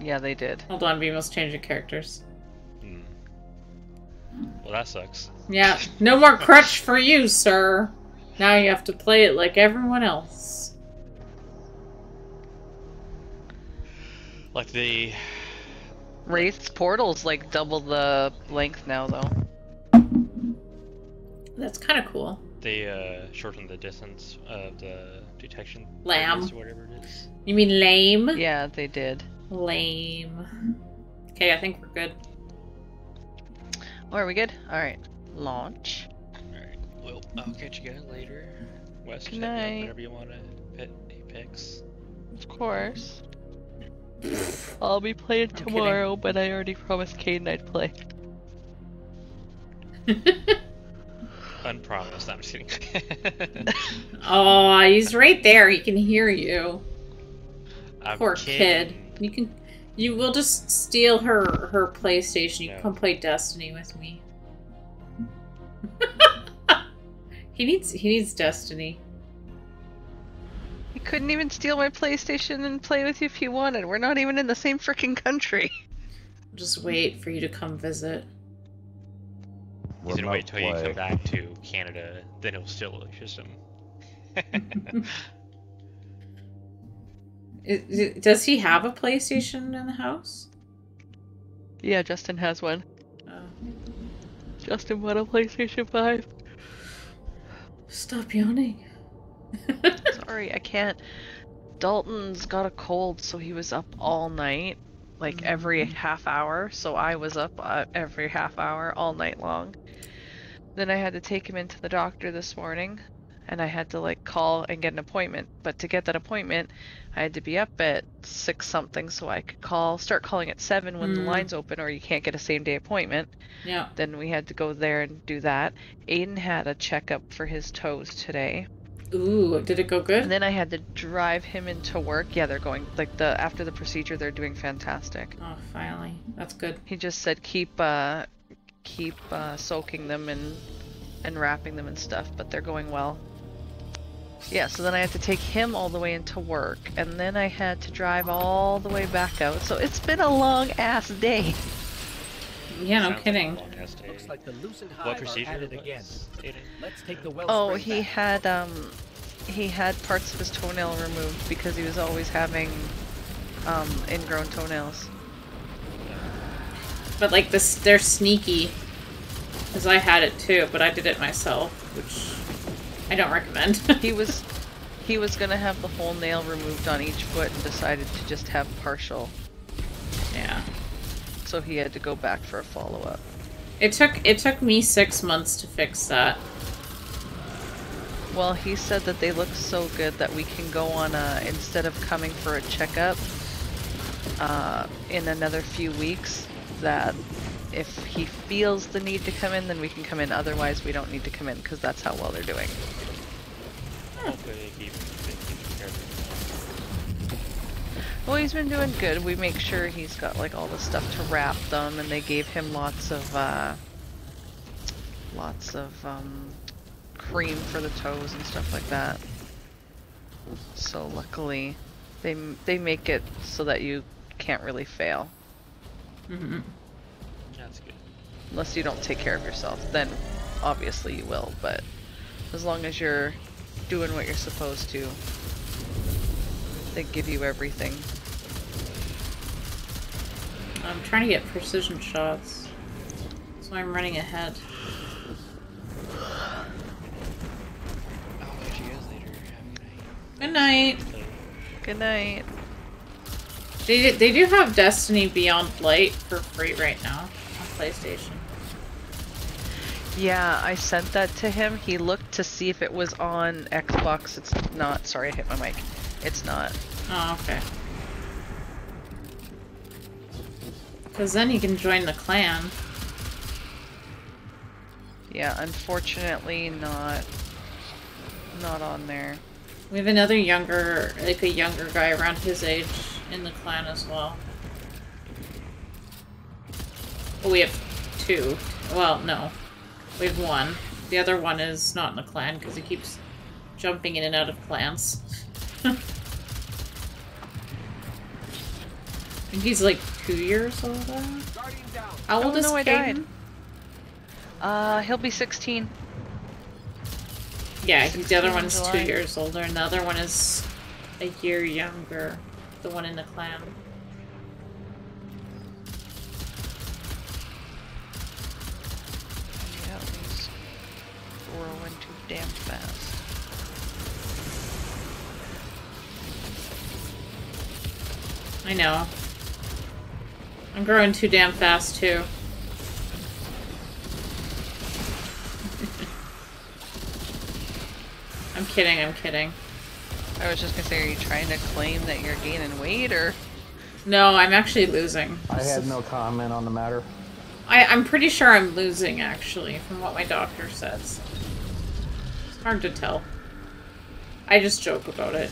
Yeah, they did. Hold on, Bimo's changing characters. Hmm. Well, that sucks. Yeah, no more crutch for you, sir. Now you have to play it like everyone else. Like the Wraith's portal's like double the length now, though. That's kind of cool. they uh shorten the distance of the detection Lamb. or whatever it is. You mean lame? Yeah, they did. Lame. Okay, I think we're good. Oh, are we good? Alright. Launch. Alright. Well, I'll catch you guys later. West, Good hit me up night. whenever you want to pet Apex. Of course. I'll be playing kidding. tomorrow, but I already promised Caden I'd play. Unpromised. I'm just kidding. Oh, he's right there. He can hear you. I'm Poor kidding. kid. You can. You will just steal her her PlayStation. You No. can come play Destiny with me. he needs he needs Destiny. You couldn't even steal my PlayStation and play with you if you wanted. We're not even in the same freaking country. Just wait for you to come visit. He's gonna wait till you come back to Canada, then he'll steal the system. I- I- Does he have a PlayStation in the house? Yeah, Justin has one. Oh. Justin bought a PlayStation 5. Stop yawning. Sorry, I can't. Dalton's got a cold, so he was up all night, like every half hour. So I was up uh, every half hour all night long. Then I had to take him into the doctor this morning, and I had to like call and get an appointment. But to get that appointment, I had to be up at six something so I could call, start calling at seven when the Mm. lines open, or you can't get a same day appointment. Yeah. Then we had to go there and do that. Aiden had a checkup for his toes today. Ooh, did it go good? And then I had to drive him into work. Yeah, they're going like the after the procedure, they're doing fantastic. Oh, finally. That's good. He just said keep uh keep uh, soaking them and and wrapping them and stuff, but they're going well. Yeah, so then I had to take him all the way into work, and then I had to drive all the way back out. So it's been a long ass day. Yeah, no Sounds kidding. Like a long ass day. Looks like the What procedure at again. Let's take the well Oh, he had um he had parts of his toenail removed because he was always having um ingrown toenails. But like this, they're sneaky. Cause I had it too, but I did it myself, which I don't recommend. he was he was gonna have the whole nail removed on each foot and decided to just have partial. Yeah. So he had to go back for a follow up. It took it took me six months to fix that. Well, he said that they look so good that we can go on a instead of coming for a checkup uh, in another few weeks. That if he feels the need to come in, then we can come in. Otherwise, we don't need to come in because that's how well they're doing. Hopefully they keep, they keep care of it. Well, he's been doing good. We make sure he's got like all the stuff to wrap them, and they gave him lots of uh, lots of um, cream for the toes and stuff like that. So luckily, they they make it so that you can't really fail. Mm-hmm. That's good. Unless you don't take care of yourself, then obviously you will. But as long as you're doing what you're supposed to, they give you everything. I'm trying to get precision shots, so I'm running ahead. Good night. Good night. They they do have Destiny Beyond Light for free right now on PlayStation. Yeah, I sent that to him. He looked to see if it was on Xbox. It's not. Sorry, I hit my mic. It's not. Oh, okay. Because then you can join the clan. Yeah, unfortunately not not on there. We have another younger, like a younger guy around his age in the clan as well. Well, we have two. Well, no. We have one. The other one is not in the clan because he keeps jumping in and out of clans. I think he's like two years old now. How old oh, is no, I died. Caden? Uh, he'll be 16. Yeah, the other 16 in one's two years older, and the other one is a year younger. The one in the clan. Yeah, he's growing too damn fast. I know. I'm growing too damn fast too. I'm kidding, I'm kidding. I was just gonna say, are you trying to claim that you're gaining weight, or? No, I'm actually losing. I had no comment on the matter. I, I'm pretty sure I'm losing, actually, from what my doctor says. It's hard to tell. I just joke about it.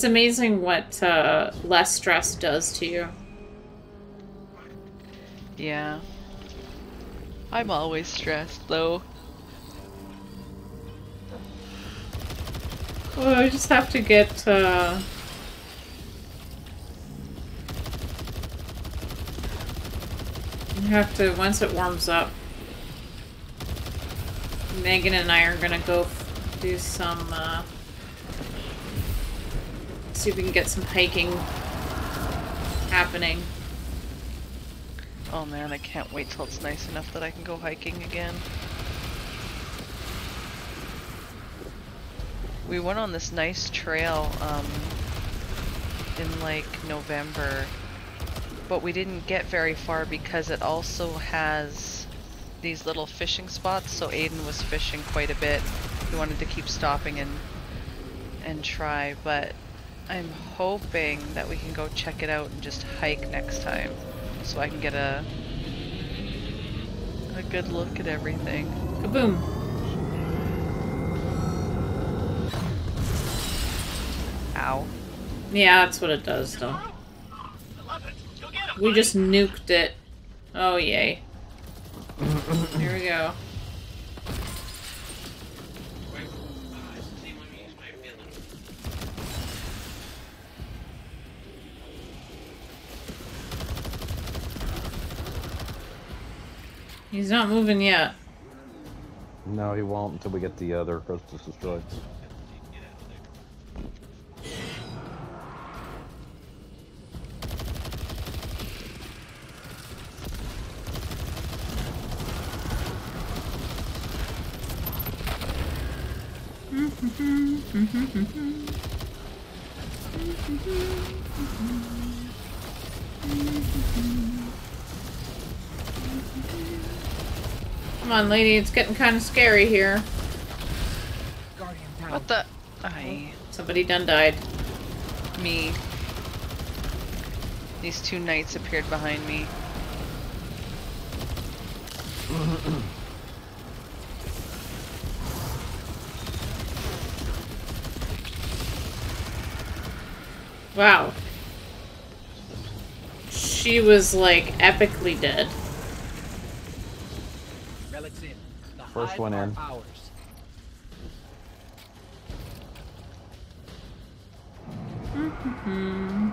It's amazing what uh, less stress does to you. Yeah. I'm always stressed, though. Well, I just have to get, uh... You have to, once it warms up, Megan and I are gonna go do some, uh... See if we can get some hiking happening. Oh man, I can't wait till it's nice enough that I can go hiking again. We went on this nice trail um, in like November, but we didn't get very far because it also has these little fishing spots. So Aiden was fishing quite a bit. He wanted to keep stopping and and try, but I'm hoping that we can go check it out and just hike next time, so I can get a a good look at everything. Kaboom! Ow. Yeah, that's what it does, though. We just nuked it. Oh, yay. Here we go. He's not moving yet. No, he won't until we get the other Crystal's destroyed. Come on, lady, it's getting kind of scary here. What the? I. Somebody done died. Me. These two knights appeared behind me. Wow. She was like epically dead. Relics in. The First one in. Ours. Hmm.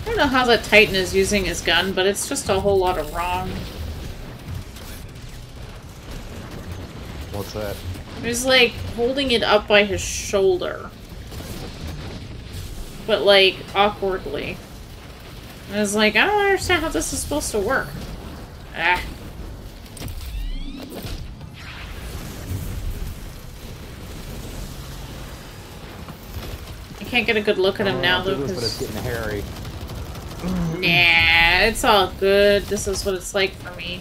I don't know how that Titan is using his gun, but it's just a whole lot of wrong. What's that? He's like holding it up by his shoulder. But like awkwardly. And I was like, I don't understand how this is supposed to work. Ah. I can't get a good look at him Oh, now though, it's getting hairy. nah, it's all good. This is what it's like for me.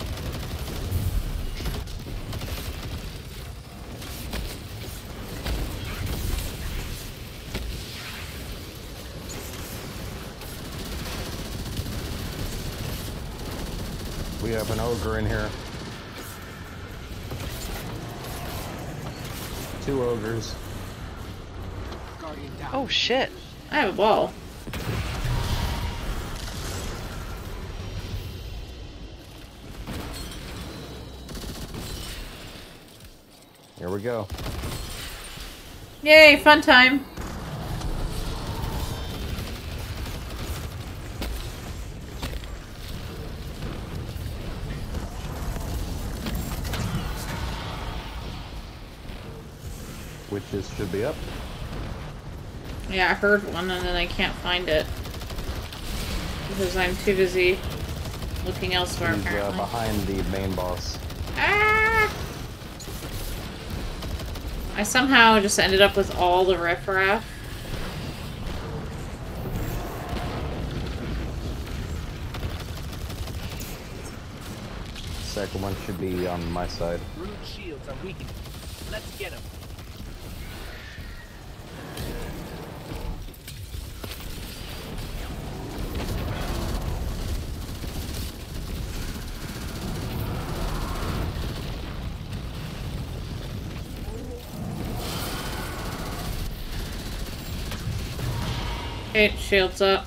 We have an ogre in here. Two ogres. Oh shit. I have a ball. Here we go. Yay, fun time. Should be up. Yeah, I heard one and then I can't find it. Because I'm too busy looking elsewhere He's uh, behind the main boss. Ah! I somehow just ended up with all the riffraff. Second one should be on my side. Brood shields are weakening. Let's get them. Okay, shields up.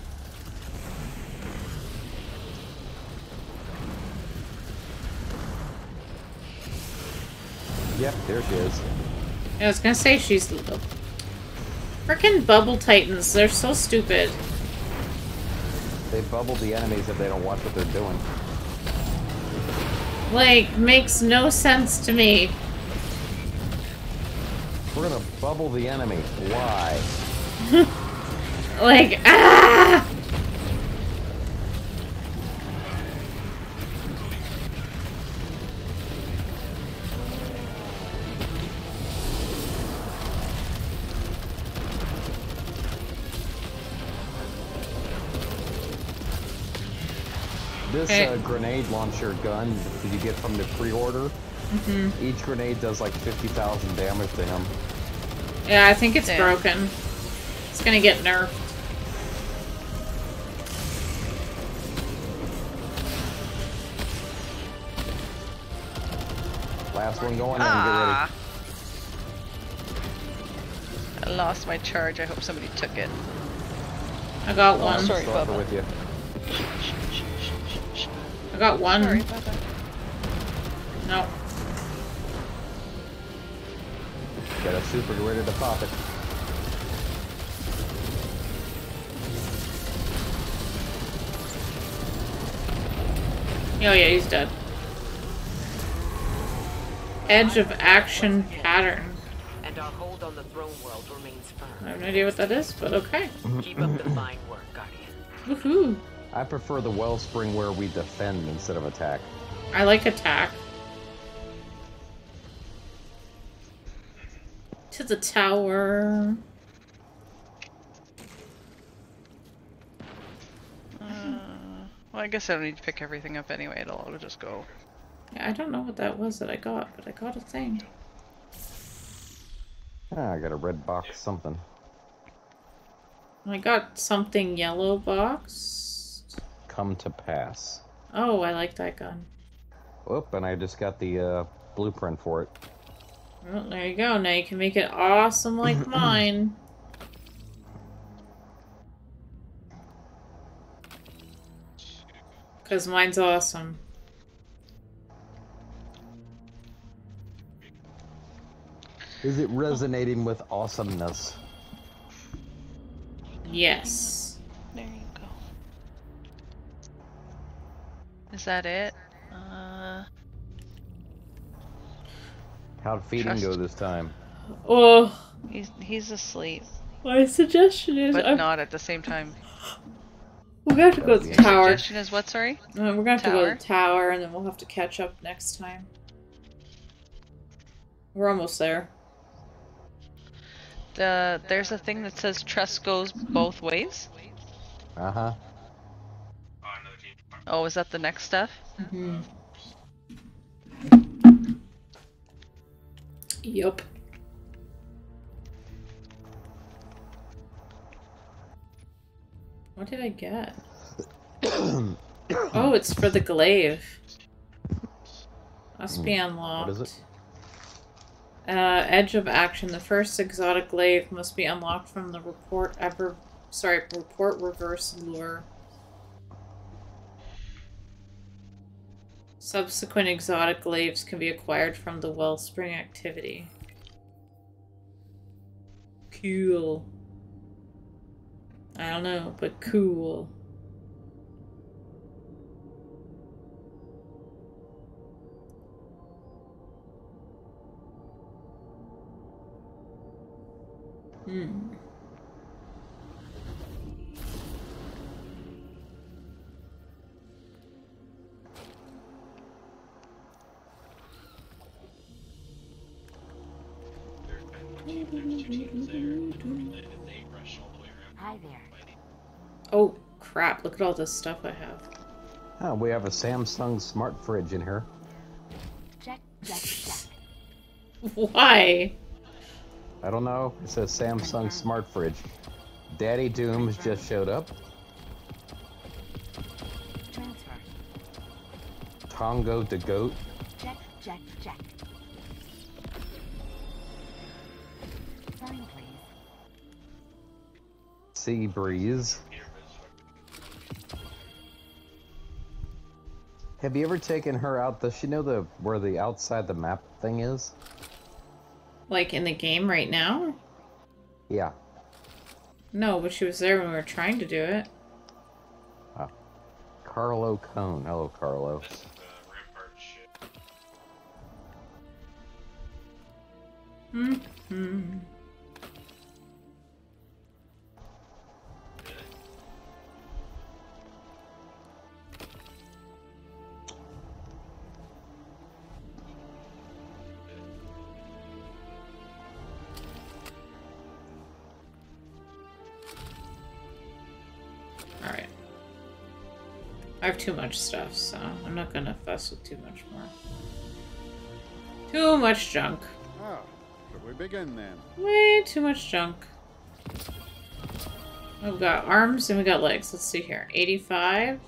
Yep, there she is. I was gonna say she's Frickin' bubble titans, they're so stupid. They bubble the enemies if they don't watch what they're doing. Like, makes no sense to me. We're gonna bubble the enemy. Why? Like, ah! This Okay. uh, grenade launcher gun that you get from the pre-order, Mhm. each grenade does like 50,000 damage to him. Yeah, I think it's Damn. broken. It's gonna get nerfed. One going in, get Ah. ready. I lost my charge. I hope somebody took it. I got Oh, one. I'm Sorry, stalker Bubba. with you. I got one. Sorry, Bubba. No. Got a super get ready to pop it. Oh yeah, he's dead edge of action pattern. And our hold on the throne world remains firm. I have no idea what that is, but okay. Mm-hmm. Keep up the fine work, Guardian. Woohoo! I prefer the wellspring where we defend instead of attack. I like attack. To the tower. Uh, well, I guess I don't need to pick everything up anyway. It'll all just go yeah, I don't know what that was that I got, but I got a thing. Ah, I got a red box something. I got something yellow box. Come to pass. Oh, I like that gun. Whoop, and I just got the uh, blueprint for it. Well, there you go. Now you can make it awesome like mine. Because mine's awesome. Is it resonating with awesomeness? Yes. There you go. Is that it? Uh, How'd feeding Trust- go this time? Oh, he's he's asleep, my suggestion is but I'm- not at the same time. we're gonna have to go to the Your tower. suggestion is what? Sorry. Uh, we're gonna have to go to the tower, and then we'll have to catch up next time. We're almost there. The there's a thing that says trust goes both ways. Uh huh. Oh, is that the next step? Mm-hmm. Yup. What did I get? oh, it's for the glaive. Must be unlocked. What is it? Uh, edge of action. The first exotic glaive must be unlocked from the report ever. Sorry, report reverse lure. Subsequent exotic glaives can be acquired from the wellspring activity. Cool. I don't know, but cool. Hmm. Hi there. Oh, crap. Look at all this stuff I have. Oh, we have a Samsung smart fridge in here. Check, check, check. Why? I don't know. It says Samsung smart fridge. Daddy Dooms just showed up. Transfer. Tongo to goat. Check, check, check. Sign, please. Sea breeze. Have you ever taken her out? Does she know the where the outside the map thing is? Like in the game right now? Yeah. No, but she was there when we were trying to do it. Oh. Carlo Cone. Hello, Carlo. Mm-hmm. Alright. I have too much stuff, so I'm not gonna fuss with too much more. Too much junk. Ah, should we begin then? Way too much junk. We've got arms and we got legs. Let's see here. 85.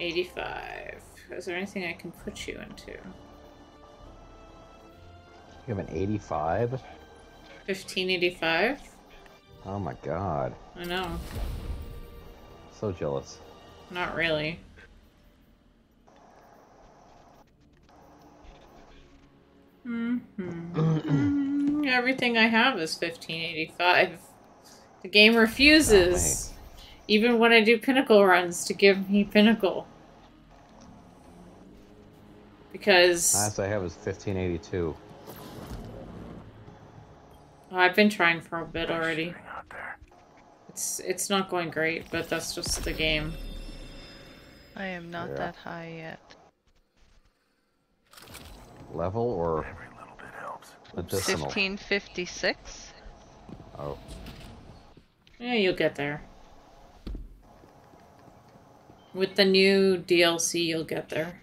85. Is there anything I can put you into? You have an 85? 1585? Oh my god. I know. So jealous. Not really. hmm Everything I have is 1585. The game refuses, even when I do pinnacle runs, to give me pinnacle. Because Last I have is 1582. oh, I've been trying for a bit already. It's it's not going great, but that's just the game. I am not Yeah. that high yet. Level or medicinal? 1556. Oh. Yeah, you'll get there. With the new DLC, you'll get there.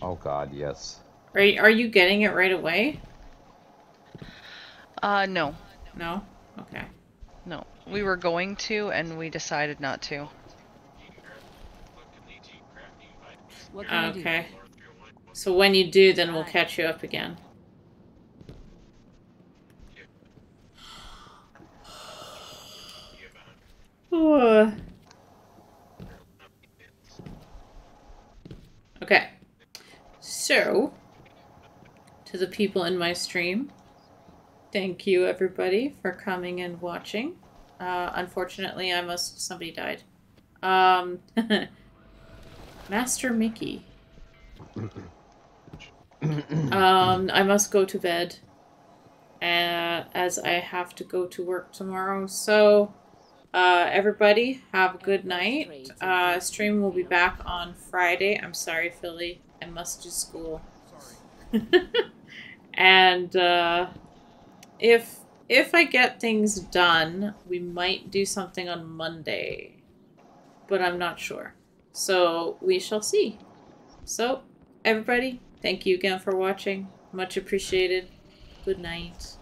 Oh God, yes. Are you, are you getting it right away? Uh, no. No? Okay. No. We were going to, and we decided not to. What can? Okay. So when you do, then we'll catch you up again. Okay. So, to the people in my stream, thank you everybody for coming and watching. Uh, unfortunately, I must. Somebody died. Um, Master Mickey. um, I must go to bed. Uh, as I have to go to work tomorrow. So, uh, everybody, have a good night. Uh, stream will be back on Friday. I'm sorry, Philly. I must do school. and uh, if if I get things done, we might do something on Monday, but I'm not sure. So we shall see. So, everybody, thank you again for watching. Much appreciated. Good night.